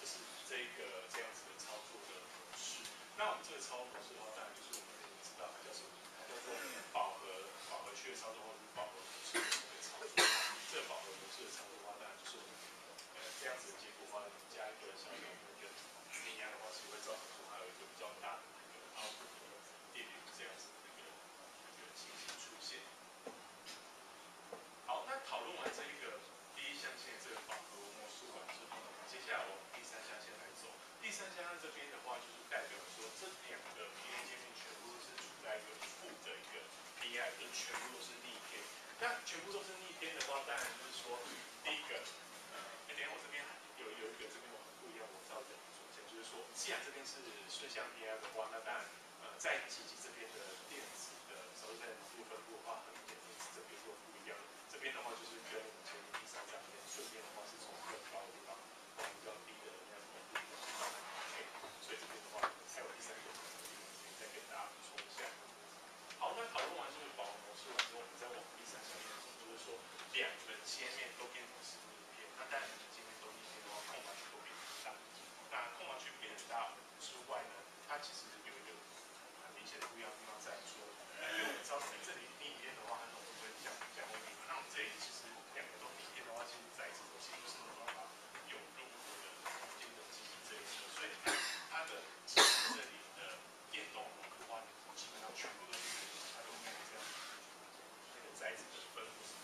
这是这个这样子的操作的模式。那我们这个操作模式的话，当然就是我们可以知道它叫什么，它叫做饱和饱和区的操作，或者是饱和模式的操作。这个饱和模式的操作的话，当然就是我们呃这样子的结果。话加一个小的那个电压的话，是会造成说它有一个比较大的那个凹凸的电流这样子的一个一个情形出现。好，那讨论完这一个第一象限这个饱和模式完之后，接下来我们第三象限来走。第三象限这边的话，就是代表说这两个平面界面全部都是处在一个负的一个 P I，就全部都是逆偏。那全部都是逆偏的话，当然就是说第一个，呃，等下我这边。有有一个这边我很不一样，我知道的首先就说，既然这边是顺向偏压的话，那当然呃，在机器这边的电子的稍微在部分布的话，和电子这边就不一样。这边的话就是跟我们前面第三张面，顺便的话是从更高的地方往比较低的那样的地方去，所以这边的话还有第三个再给大家补充一下。好，那讨论完这个保温模式完之后，我们再往第三项面，就是说两个切面都变成是逆片，那当然两个切面都逆片的话，空完区都变很大。那空完区变很大之外呢，它其实有一个很明显的不一样的地方在于说，因为我们知道在这里逆片的话，它浓度会降降温嘛，那我们这里其实两个都逆片的话，其实在这种其实是没有办法有任何的空间的机器这一侧，所以它的机器这里的电动浓度的话，基本上全部都是它都没有这样那个载子的分布是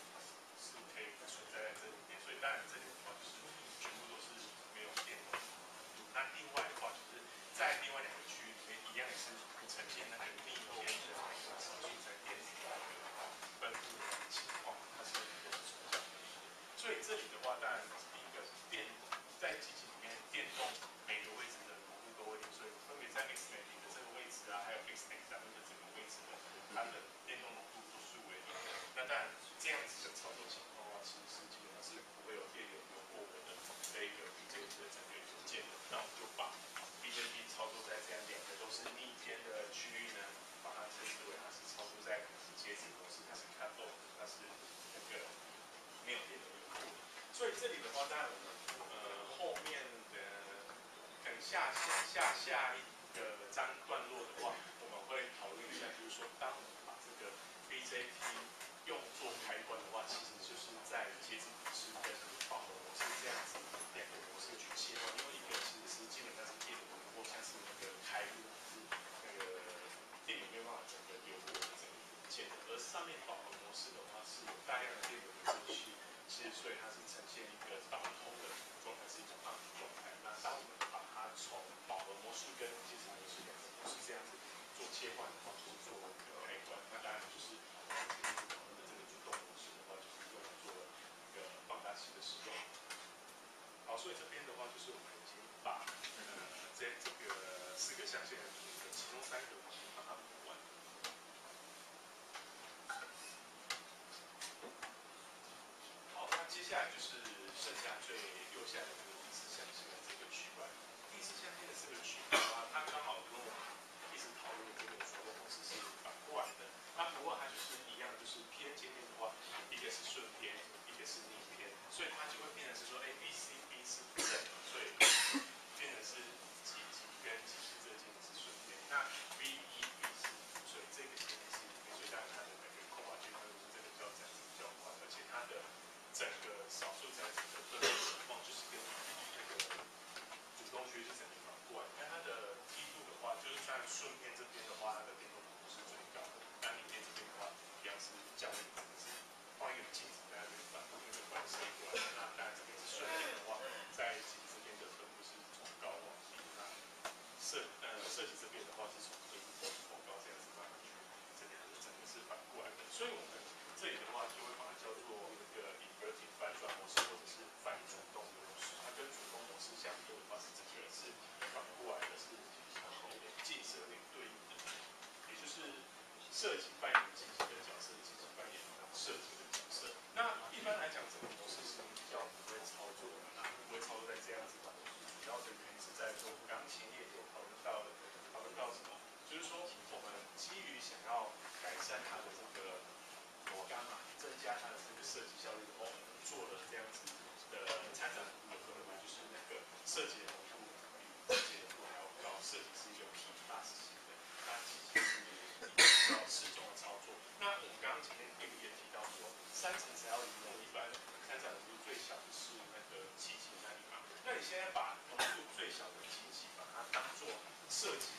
是可以存在在这里面，所以当然这里的话就是全部都是没有电动的浓度。那另外的话就是在另外两个区域里面一样也是呈现那个逆片的那个少数在电子的那个分布的情况，它是都是存在的。所以这里的话，当然第一个电在机器里面电动每个位置的浓度都会，所以分别在 X 美的这个位置啊，还有 X 美 W 的这个位置的，它的电动浓度都是为零。那当然这样子的操作情况的话，其实基本上是不会有电流流过的这一个 BJT 的整个组件的。那我们就把 BJT 操作在这样两个都是逆偏的区域呢，把它称之为它是操作在截止模式，它是 cut off，它是那个没有电流流过的。所以这里的话，当然我们呃后面的等下下下下一个章段落的话，我们会讨论一下，就是说当我们把这个 BJT 用作开关的话，其实就是在截止模式跟保护模式这样子两个模式去切换，因为一个其实是基本上是电流或像是那个开路是那个电流没有办法整个流过整个元件的，而上面保护模式的话是有大量的电流流进去。其实所以它是呈现一个导通的状态，是一种 on 的状态。那当我们把它从饱和模式跟截止模式两个模式这样子做切换的话，就是做一个开关。那当然就是我们今天讨论的这个主动模式的话，就是用来做一个放大器的使用。好，所以这边的话就是我们已经把呃这这个四个象限的组合，其中三个我们已经把它补完。好，那接下来就是剩下最右下的这个第四象限的这个区块。第四象限的这个区块的话，它刚好跟我们一直讨论的这个主动模式是反过来的。那不过它就是一样，就是偏界面的话，一个是顺偏，一个是逆偏，所以它就会变成是说 A B C B 是正的，所以变成是几几跟几是这个界面是顺偏。那 B 一 B 是负，所以这个界面是逆偏，所以当然它的那个扣码区它就是这个叫载子比较快，而且它的整个少数载子的分布情况就是跟那个主动区是整个反过来。那它的梯度的话，就是在顺天这边的话，它的电动浓度是最高的。那里面这边的话，一样是降低，这个是放一个镜子在那边反那个反射过来。那当然这边是顺天的话，在镜子这边的分布是从高往低。那设呃设计这边的话是从低往高这样子慢慢去，这边是整个是反过来的。所以我们这里的话就会把它叫做那个 inverting 反转模式，或者是反主动模式。它跟主动模式相对的话，是整个是反过来的，是有点近似、有点对应的。也就是设计扮演积极的角色，积极扮演设计的角色。那一般来讲，这个模式是比较不会操作的，那不会操作在这样子吧。主要的原因是在说，我们刚前也有讨论到的，讨论到什么？就是说，我们基于想要改善它的这个螺杆嘛，增加它的这个设计效率的话，我们做了这样子的参展图的分为，就是那个设计的浓度比设计的浓度还要高，设计是一个 P plus 型的，那其实是比较适中的操作。那我们刚刚前面也也提到说，三层才要赢呢，一般参展图最小的是那个机器那里先，把浓度最小的机器把它当做设计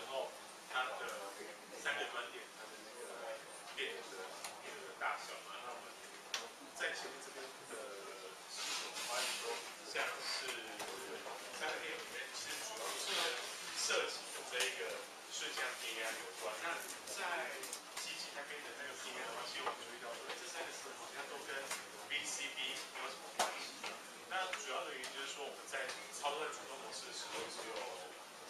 然后，它的三个端点，它的那个面的面的大小嘛，那我们在前面这边的系统的话，就说像是三个点里面，其实主要是涉及的这一个顺向平压有关。那在机器那边的那个平压的话，其实我们注意到说，这三个词好像都跟 VCB 没有什么关系？那主要的原因就是说，我们在操作在主动模式的时候，只有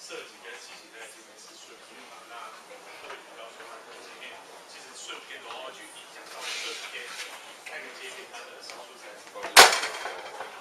设计跟细节在今天是顺平嘛，那特别你们要求安排这边，其实顺平的话，去体讲到下我们设计跟产品，还边它的少数产品方面的。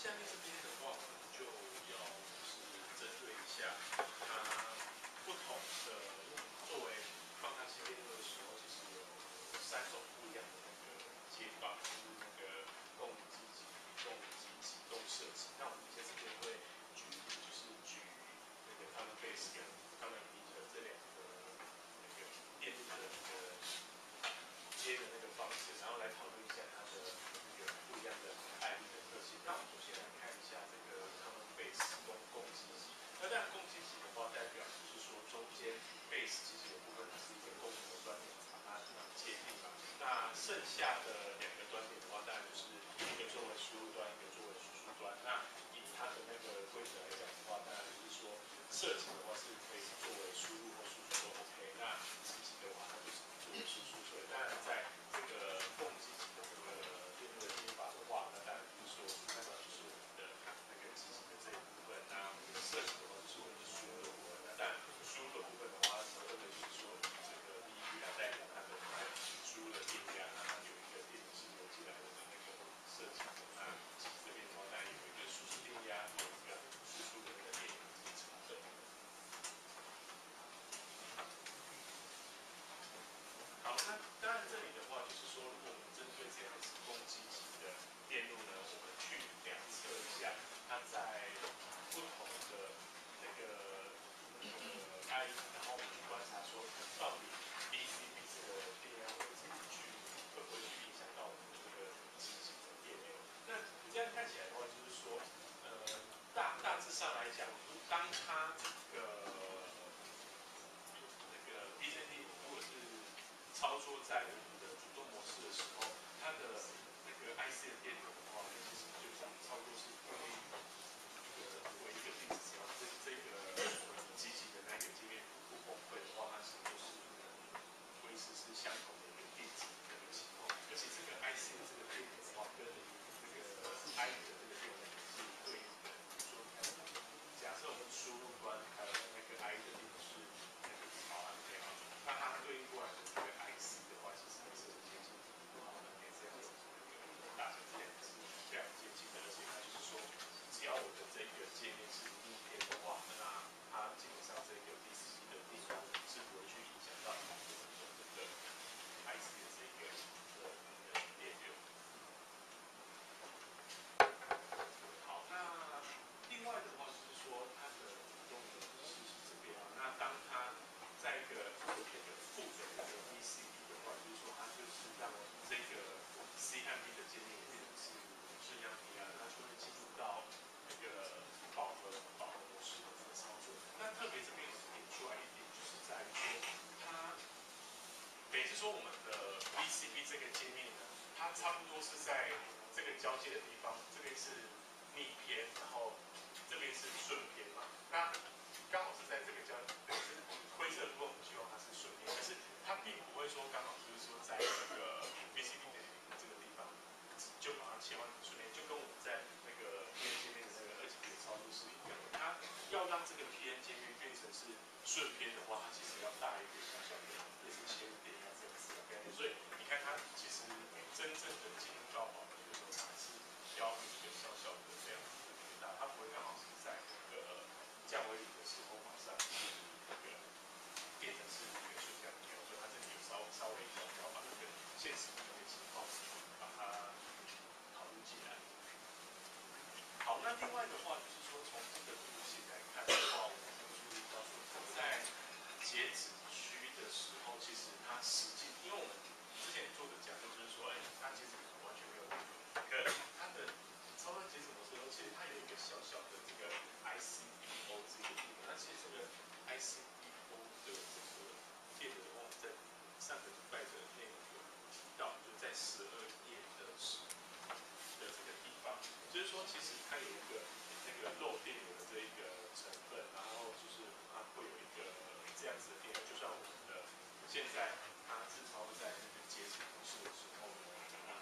下面这边的话我们就要就是针对一下它不同的作为放大器的一的时候其实有三种剩下的两个端点的话，当然就是一个作为输入端，一个作为输出端。那以它的那个规则来讲的话，当然就是说设计的话。差不多是在这个交界的地方，这边是逆偏，然后这边是顺偏嘛。那刚好是在这个交，就是灰色的部分，我们希望它是顺偏，可是它并不会说刚好就是说在这个 B C D 的这个地方就马上切换成顺偏，就跟我们在那个偏界面的那个二级别操作是一样的。它要让这个偏界面变成是顺偏的话，它其实要大一点，小一点，也是切点啊这样子的概念。所以你看它其实真正的进入到保的时候，它是要一个小小的这样子的大，它不会刚好是在那个降维里的时候马上那个变成是一个顺降流，所以它这里有稍稍微要要把这个现实的一个情况把它考虑进来。好，那另外的话就是说从这个图形来看的话，我们注意到说在截止区的时候，其实它实际因为我们之前做的假设就是说，哎，它截止完全没有问题，可它的超端截止模式中，其实它有一个小小的这个 ICO 这个地方，那其实这个 ICO 的这个电的话，在上个礼拜的内容有提到，就在十二页的时的这个地方，就是说其实它有一个那个漏电流的这一个成分，然后就是它会有一个这样子的电流，就像我们的现在它是超在那个截止模式的时候呢，那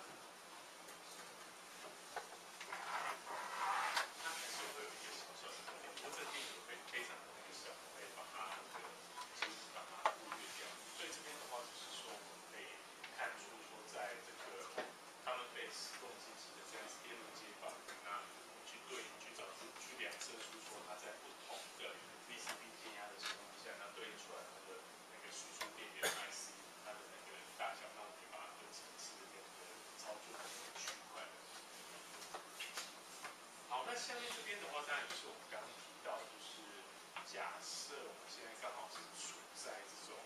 那还是会有一个小小的漏电，不过这个电流会非常的那个小，可以把它这个其实把它忽略掉。所以这边的话就是说，我们可以看出说，在这个他们被使用机器的这样子电路接法，那我们去对去找出去量测出说它在不同的 VCB 电压的情况下，那对应出来它的那个输出电源 IC 它的那个大小，那我们可以把它分成是这个操作的那个区块。好，那下面这边的话，当然也是我们刚刚提到，就是假设我们现在刚好是处在这种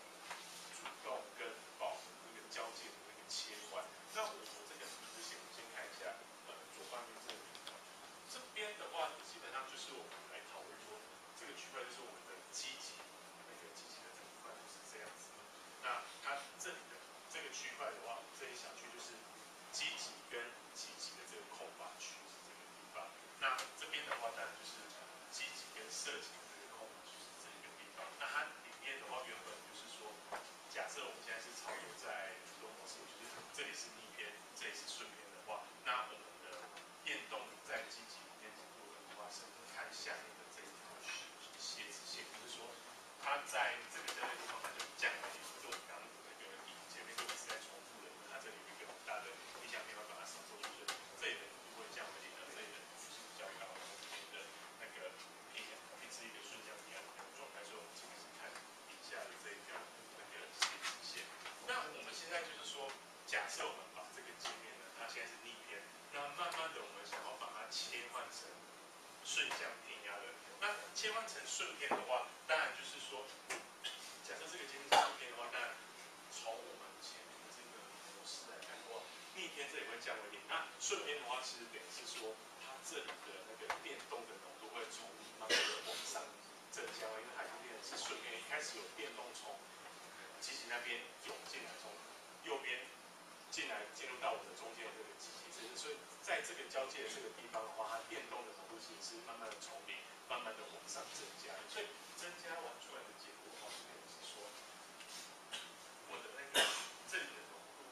主动跟保那个交界的那个切换。那我们这个图形，我们先看一下，呃，左半边这个地方，这边的话，基本上就是我们来讨论说，这个区块就是我们的积极那个积极的这一块就是这样子。那它这里的这个区块的话，这一小区就是积极跟积极的这个空白区是这个地方。那这边的话，当然就是积极跟设计的这个空白区是这个地方。那它里面的话，原本就是说，假设我们现在是操作在主动模式，就是这里是逆偏，这里是顺偏的话，那我们的电动在积极里面进入的话，是看下面的这一条斜直线，就是说它在这个交界地方，它就降回去，就我们刚刚那个前面就一直在重复的，因为它这里有一个很大的逆向变化，把它扫过去，所以这里的幅度会降回去，那这里的幅度是比较高的，这边的那个平平是一个顺向平衡的状态，所以我们其实是看底下的这个那个斜直线。那我们现在就是说，假设我们把这个界面呢，它现在是逆偏，那慢慢的我们想要把它切换成顺向偏压的，那切换成顺偏的话，当然就是说，假设这个界面是顺偏的话，当然从我们前面的这个模式来看的话，逆天这里会降为零，那顺偏的话，其实等于是说，它这里的那个电动的浓度会从慢慢的往上增加，因为它已经变成是顺偏，一开始有电动从机器那边涌进来，从右边进来进入到我们的中间这个机器，这是所以在这个交界这个地方的话，它电动的浓度其实是慢慢的从零慢慢的往上增加，所以增加完出来的结果的话，就等于是说，我的那个这里的浓度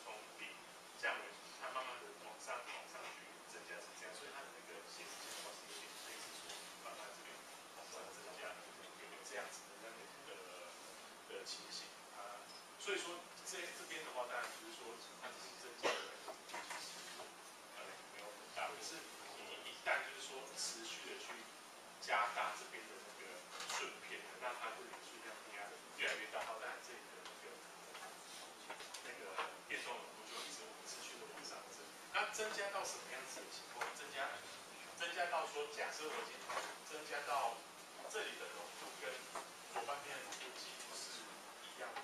从零降为它慢慢的往上往上去增加是这样，所以它的那个斜直线的话是有点类似说慢慢这边往上增加，有有这样子的那个的的情形啊，所以说这这边的话，当然就是说它只是增加的那个其实呃没有很大，可是你一旦就是说持续的去加大这边的那个顺片，让它这里数量变压越来越大，好，当然这里的那个那个电动浓度就一直持续的往上增。那增加什么样子的情况？增加增加到说，假设我已经增加到这里的浓度跟左半边的浓度几乎是一样一样的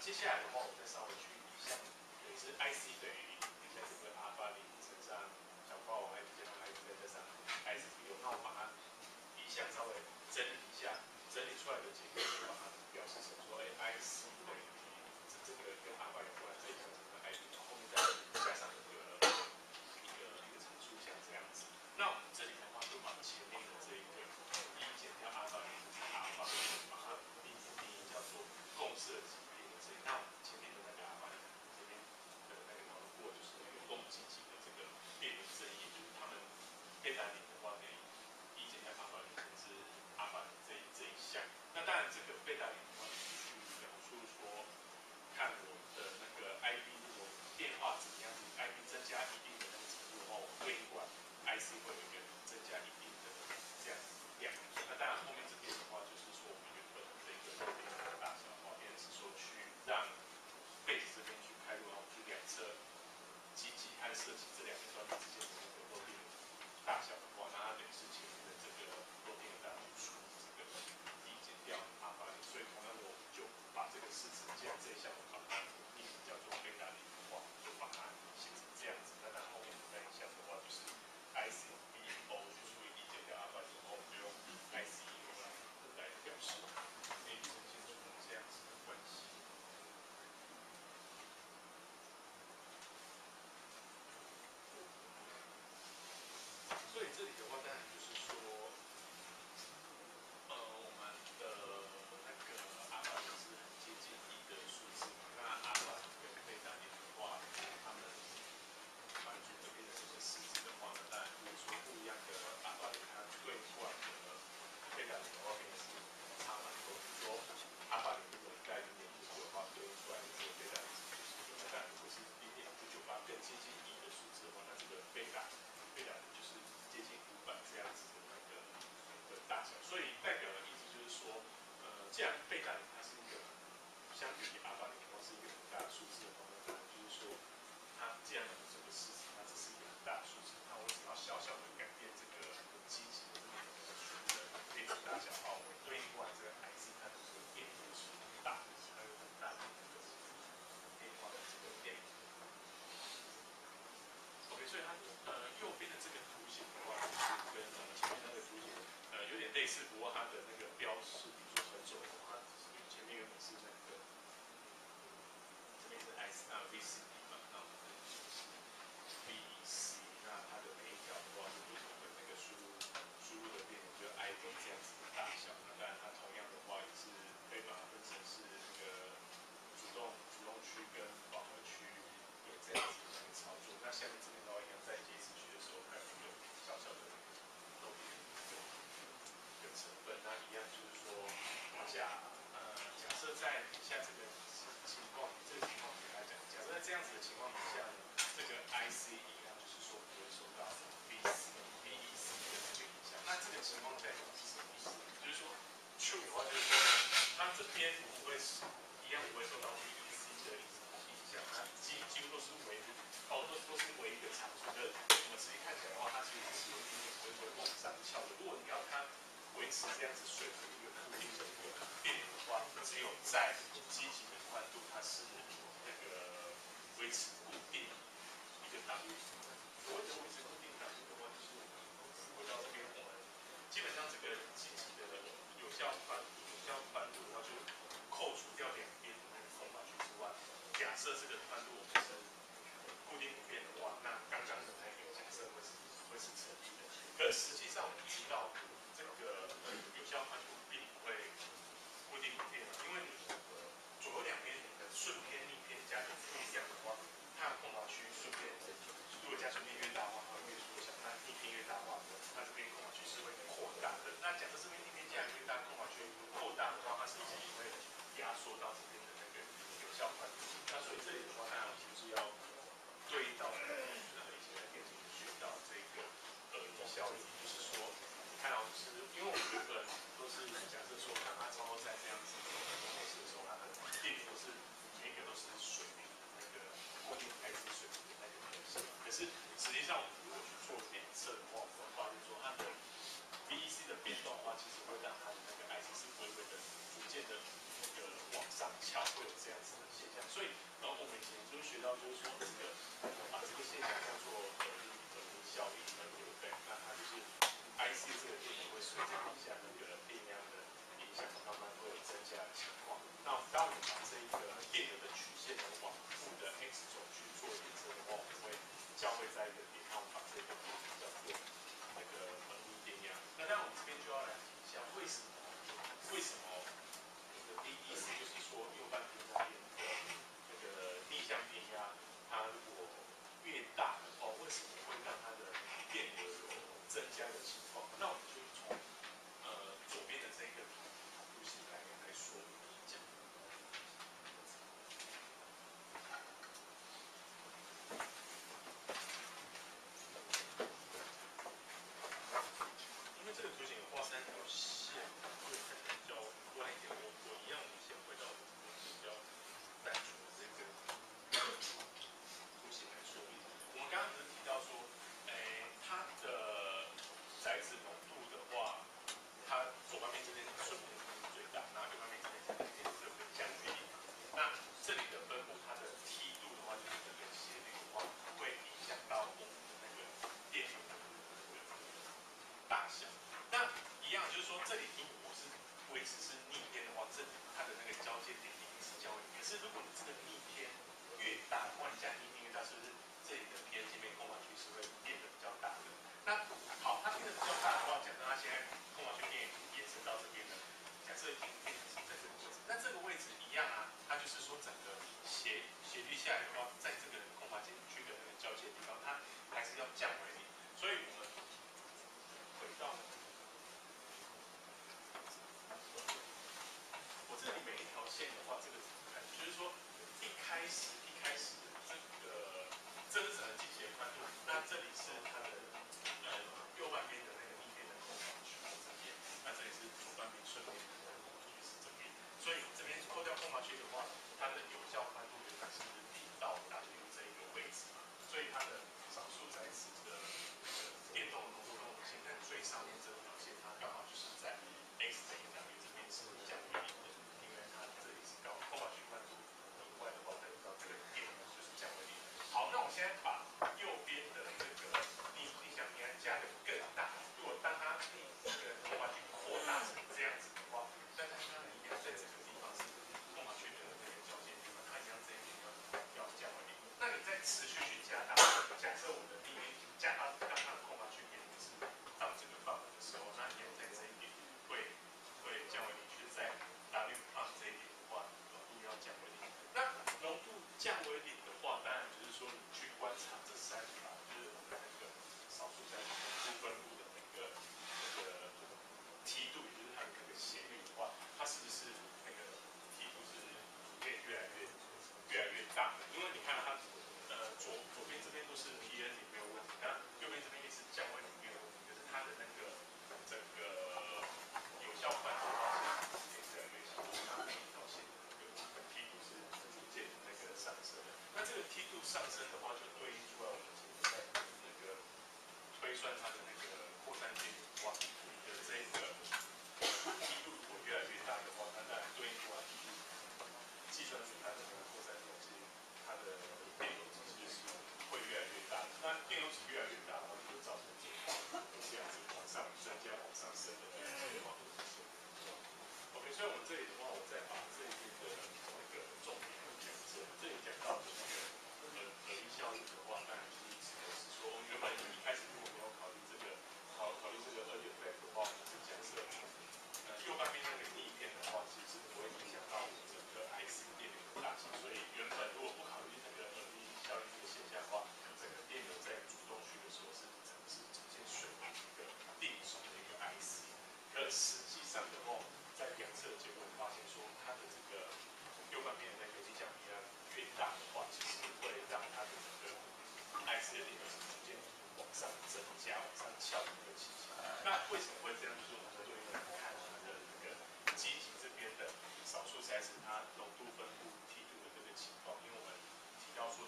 接下来的话，我们再稍微去一下，对，是 IC 对。是，不过它的那个标识。情况下，就是说 true 的话，就是说它这边不会是一样不会受到 VPC 的影响，它基几乎都是唯好多，都是唯一的场所。的我们实际看起来的话，它其实是有一点微微往上翘的。如果你要它维持这样子水平一个固定的一个变化，只有在像我们如果去做检测的话，我们发现说它的 B E C 的变动的话，其实会让它的那个 I C 是微微的、逐渐的、那个往上翘，会有这样子的现象。所以，然后我们以前就学到，就是说这个把这个现象叫做“合力效应”的存在，那它就是 I C 这个电也会随着底下那个变量的影响，慢慢会有增加的情况。那当我们把这一个。这里如果是位置是逆天的话，这它的那个交界点一定是交你。可是如果你这个逆天越大，万管你逆天越大，是不是这里的偏这边空白区是会变得比较大的？那好，它变得比较大的话，假设它现在空白区变延伸到这边的，假设已经变成这个位置，那这个位置一样啊，它就是说整个斜斜率下来的话。Saturday, the budget 312.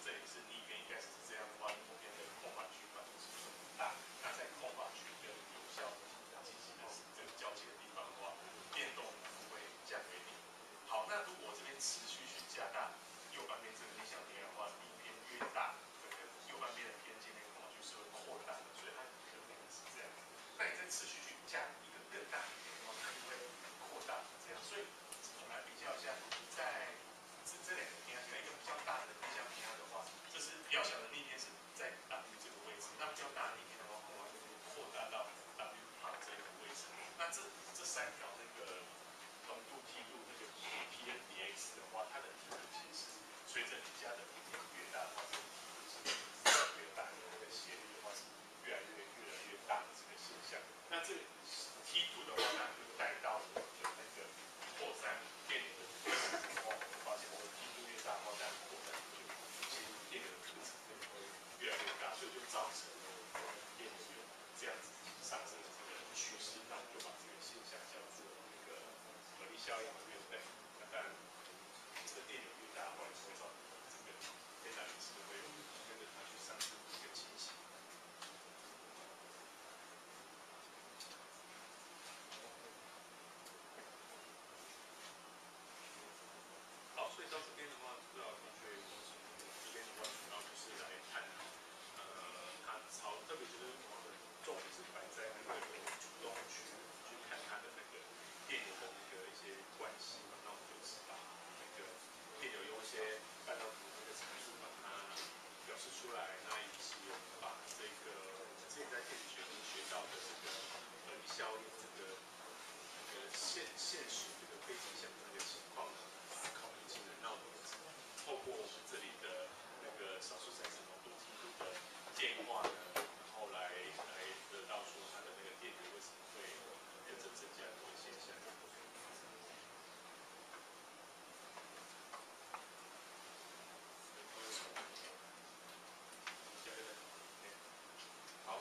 States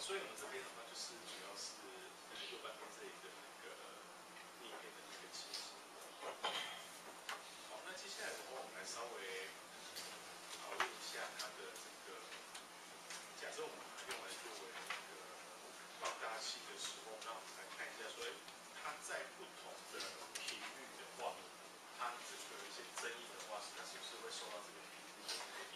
所以我们这边的话，就是主要是那个右半边这里的那个逆变的那个情形。好，那接下来的话，我们来稍微讨论一下它的这个，假设我们把它用来作为那个放大器的时候，那我们来看一下说，说它在不同的频率的话，它这有一些争议的话，它是不是会受到这个频率的？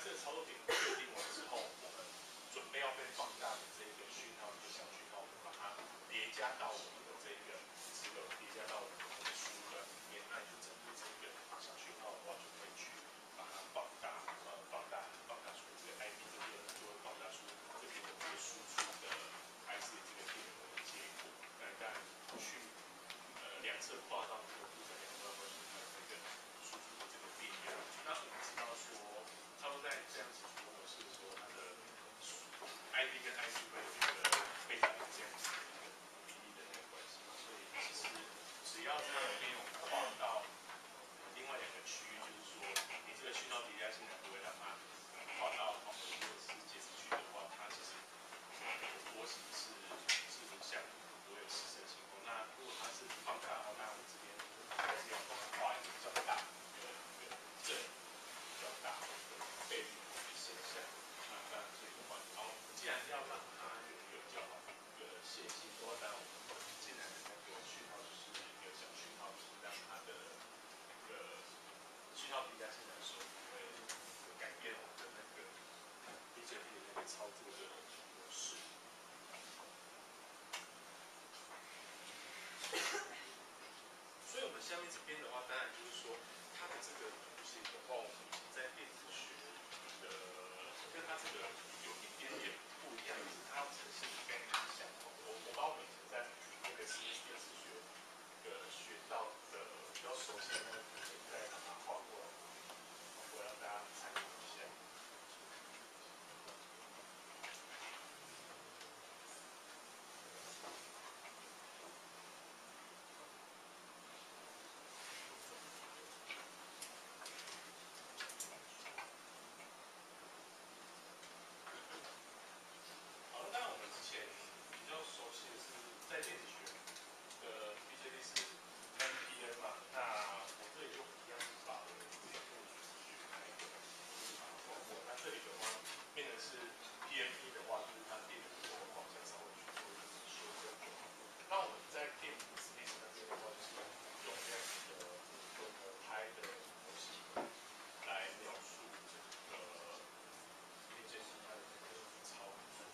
这个操作点确定完之后，我们准备要被放大的这个讯号，这个小讯号，我们把它叠加到我们的这个这个叠加到我们的输入里面，那就针对这个小讯号的话，就可以去把它放大，呃，放大，放大出这个 IP 这边就会放大出这边的这个输出的 IC 这个电流的结果。那当然去呃两侧跨到这个负责两端关系它的这个输出的这个电压。那我们知道说，差不多在这样子做模式的时候，它的 IP 跟 IC 会有一个非常这样子的一个比例的那个关系嘛。所以其实只要这个没有跨到另外两个区域，就是说你这个讯号叠加性能不会让它跨到黄河或者是介质区的话，它其实波形是是相不会有失色情况。那如果它是放大的话，那我们这边还是要帮它画一个比较大的一个一个正比较大的一个倍率的现象。那那所以的话，然后既然要让它有一个比较好的一个线性的话，那我们进来的那个讯号就是一个小讯号，就是让它的那个讯号叠加性能的时候，会改变我们的那个 BJT 的那个操作的模式。所以我们下面这边的话，当然就是说它的这个图形的话，我们在电子学的跟它这个有一点点不一样，就是它呈现的概念是相同。我我把我们以前在那个实验电子学的学到的比较熟悉的那个图形，再把它画过来，我让大家参考一下。好，那当然我们之前比较熟悉的是在电子学的 BJT 是 NPN 嘛，那我这里就一样是把我的电路学那个把它画过。那这里的话变成是 PNP 的话，就是它电子的方向稍微去做一个修正就好。那我们在电子 space 那边的话，就是用这样子的混合拍的模型来描述这个 BJT 它的这个操作。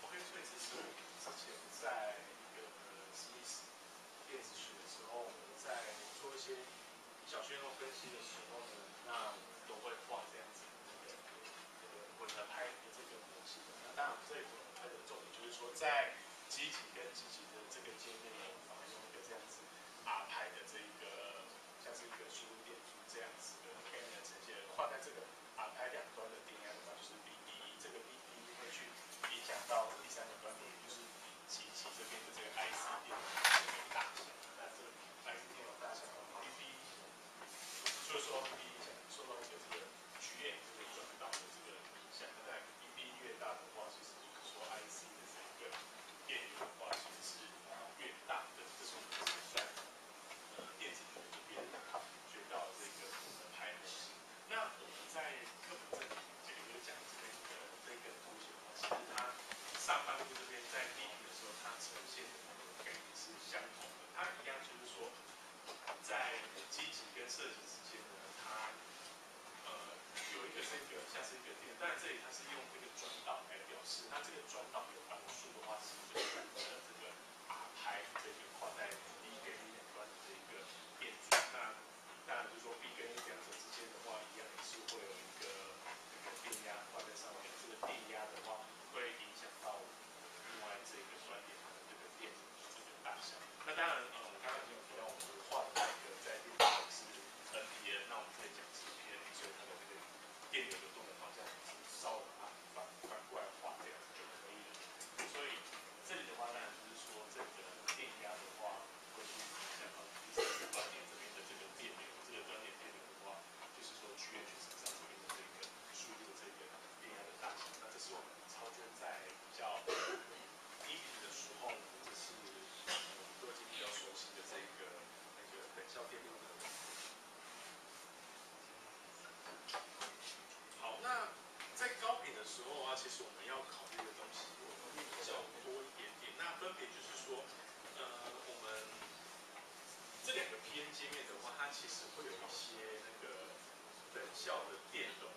OK，所以这是我们之前在那个实验室电子学的时候，我们在做一些小讯号分析的时候呢，那都会画这样子的那个这个混合拍的这个模式。那当然，这里混合拍的重点就是说，在机体跟机体的这个界面呢，我们用一个这样子 R 拍的这一个，像是一个输入其实我们要考虑的东西我会比较多一点点。那分别就是说，呃，我们这两个 P N 界面的话，它其实会有一些那个等效的电容。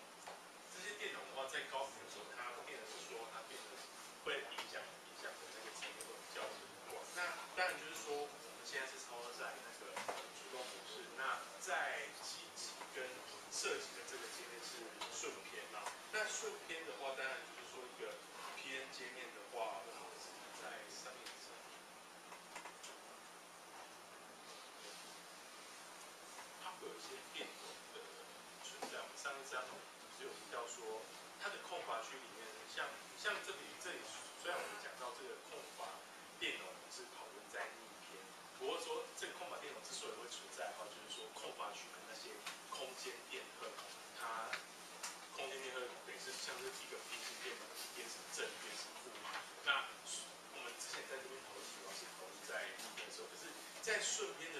这些电容的话，在高频的时候，它变的是说，它变得会影响影响的那个层面会比较。那当然就是说，我们现在是。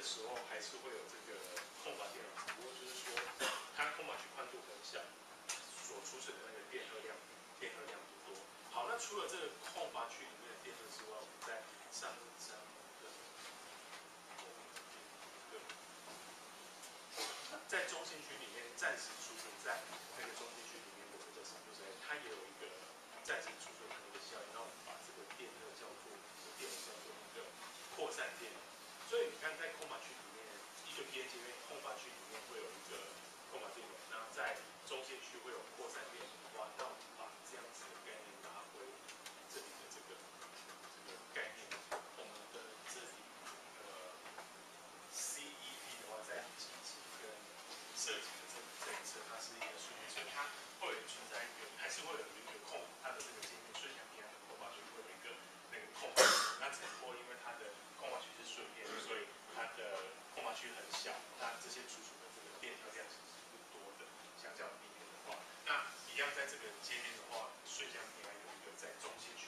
的时候还是会有这个空管电容，只不过就是说它空管区宽度很小，所储存的那个电荷量电荷量不多。好，那除了这个空管区里面的电荷之外，我们再上上个在中心区里面暂时储存在那个中心区里面的这个什么？就是它有。看在空白区里面，一九 PA 前面空白区里面会有一个空白电流，那在中间区会有扩散电流。哇，那我们把这样子的概念拿回这里的这个这个概念，我们的这里呃 CEP 的话，在机器跟设计的这这一侧，它是一个数据，所以它会存在一个，还是会有。它的空房区很小，那这些储存的这个电热量其实是不多的，相较里面的话，那一样在这个界面的话，水箱应该有一个在中心区。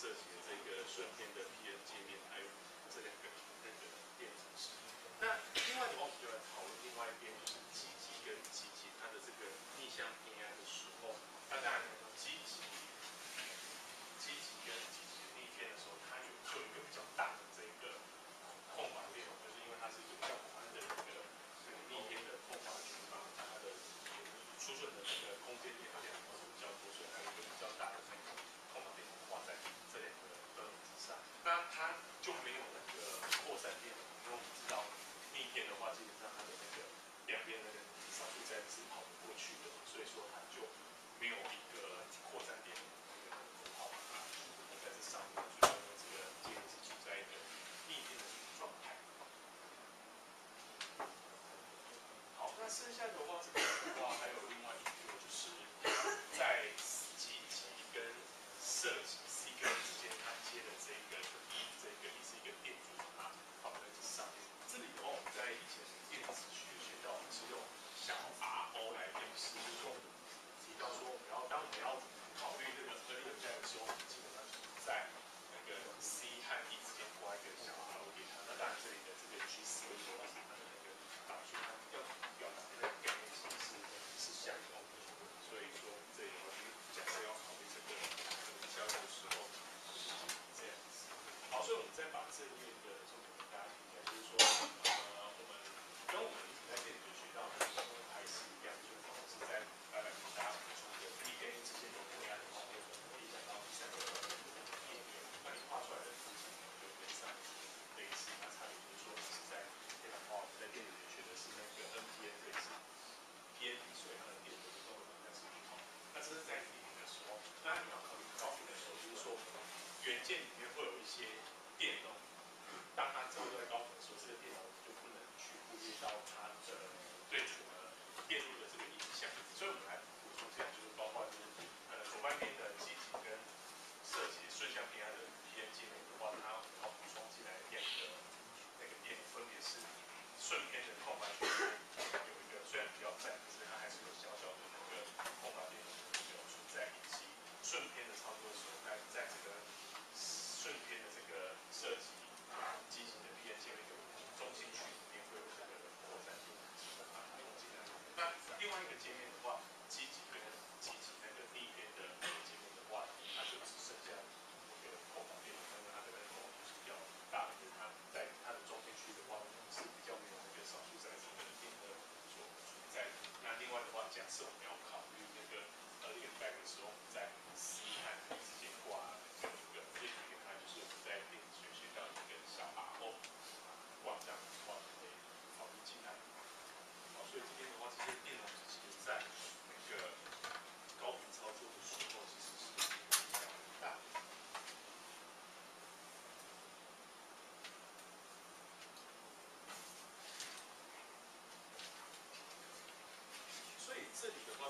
涉及这个顺天的剩下的话这个的话还有另外一个就是在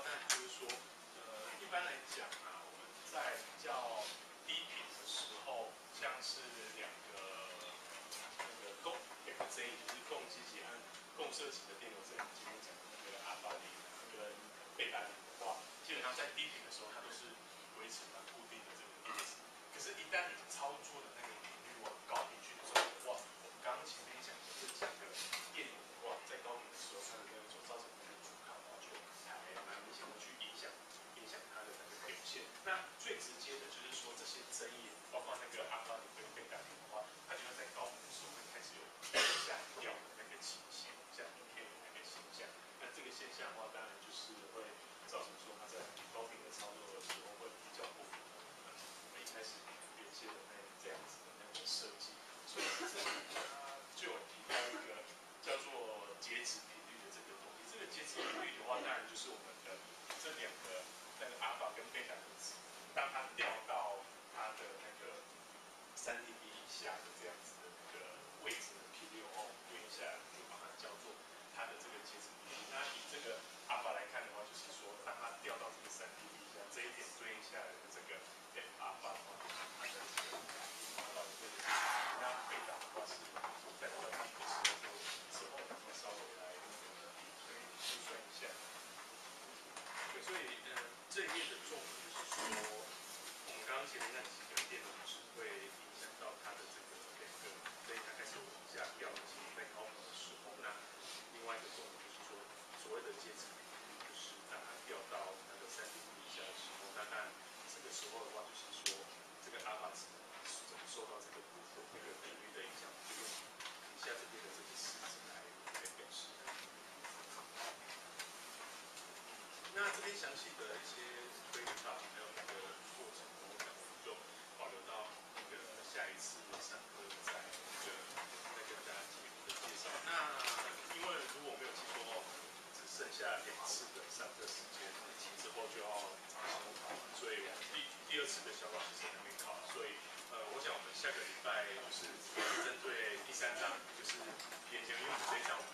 那也就是说，呃，一般来讲啊，我们在比较低频的时候，像是两个那个共，两个 z 就是共基极和共射极的电流正常。今天讲的那个阿巴林跟贝巴林的话，基本上在低频的时候，它都是维持蛮固定的这个电子，可是一旦你操作了。刚前面那几个电容只会影响到它的这个变更，所以它概始往下掉进行在高考的时候，那另外一个重点就是说，所谓的阶层，就是当它掉到那个三点五以下的时候，那当然这个时候的话，就是说这个阿巴怎么怎么受到这个部分这个比率的影响，就用底下这边的这个式子来来表示。那这边详细的一些推导。下两次的上课时间，之后就要考，所以第第二次的小考其实还没考，所以呃，我想我们下个礼拜就是针对第三章，就是演讲，因为我们这一章。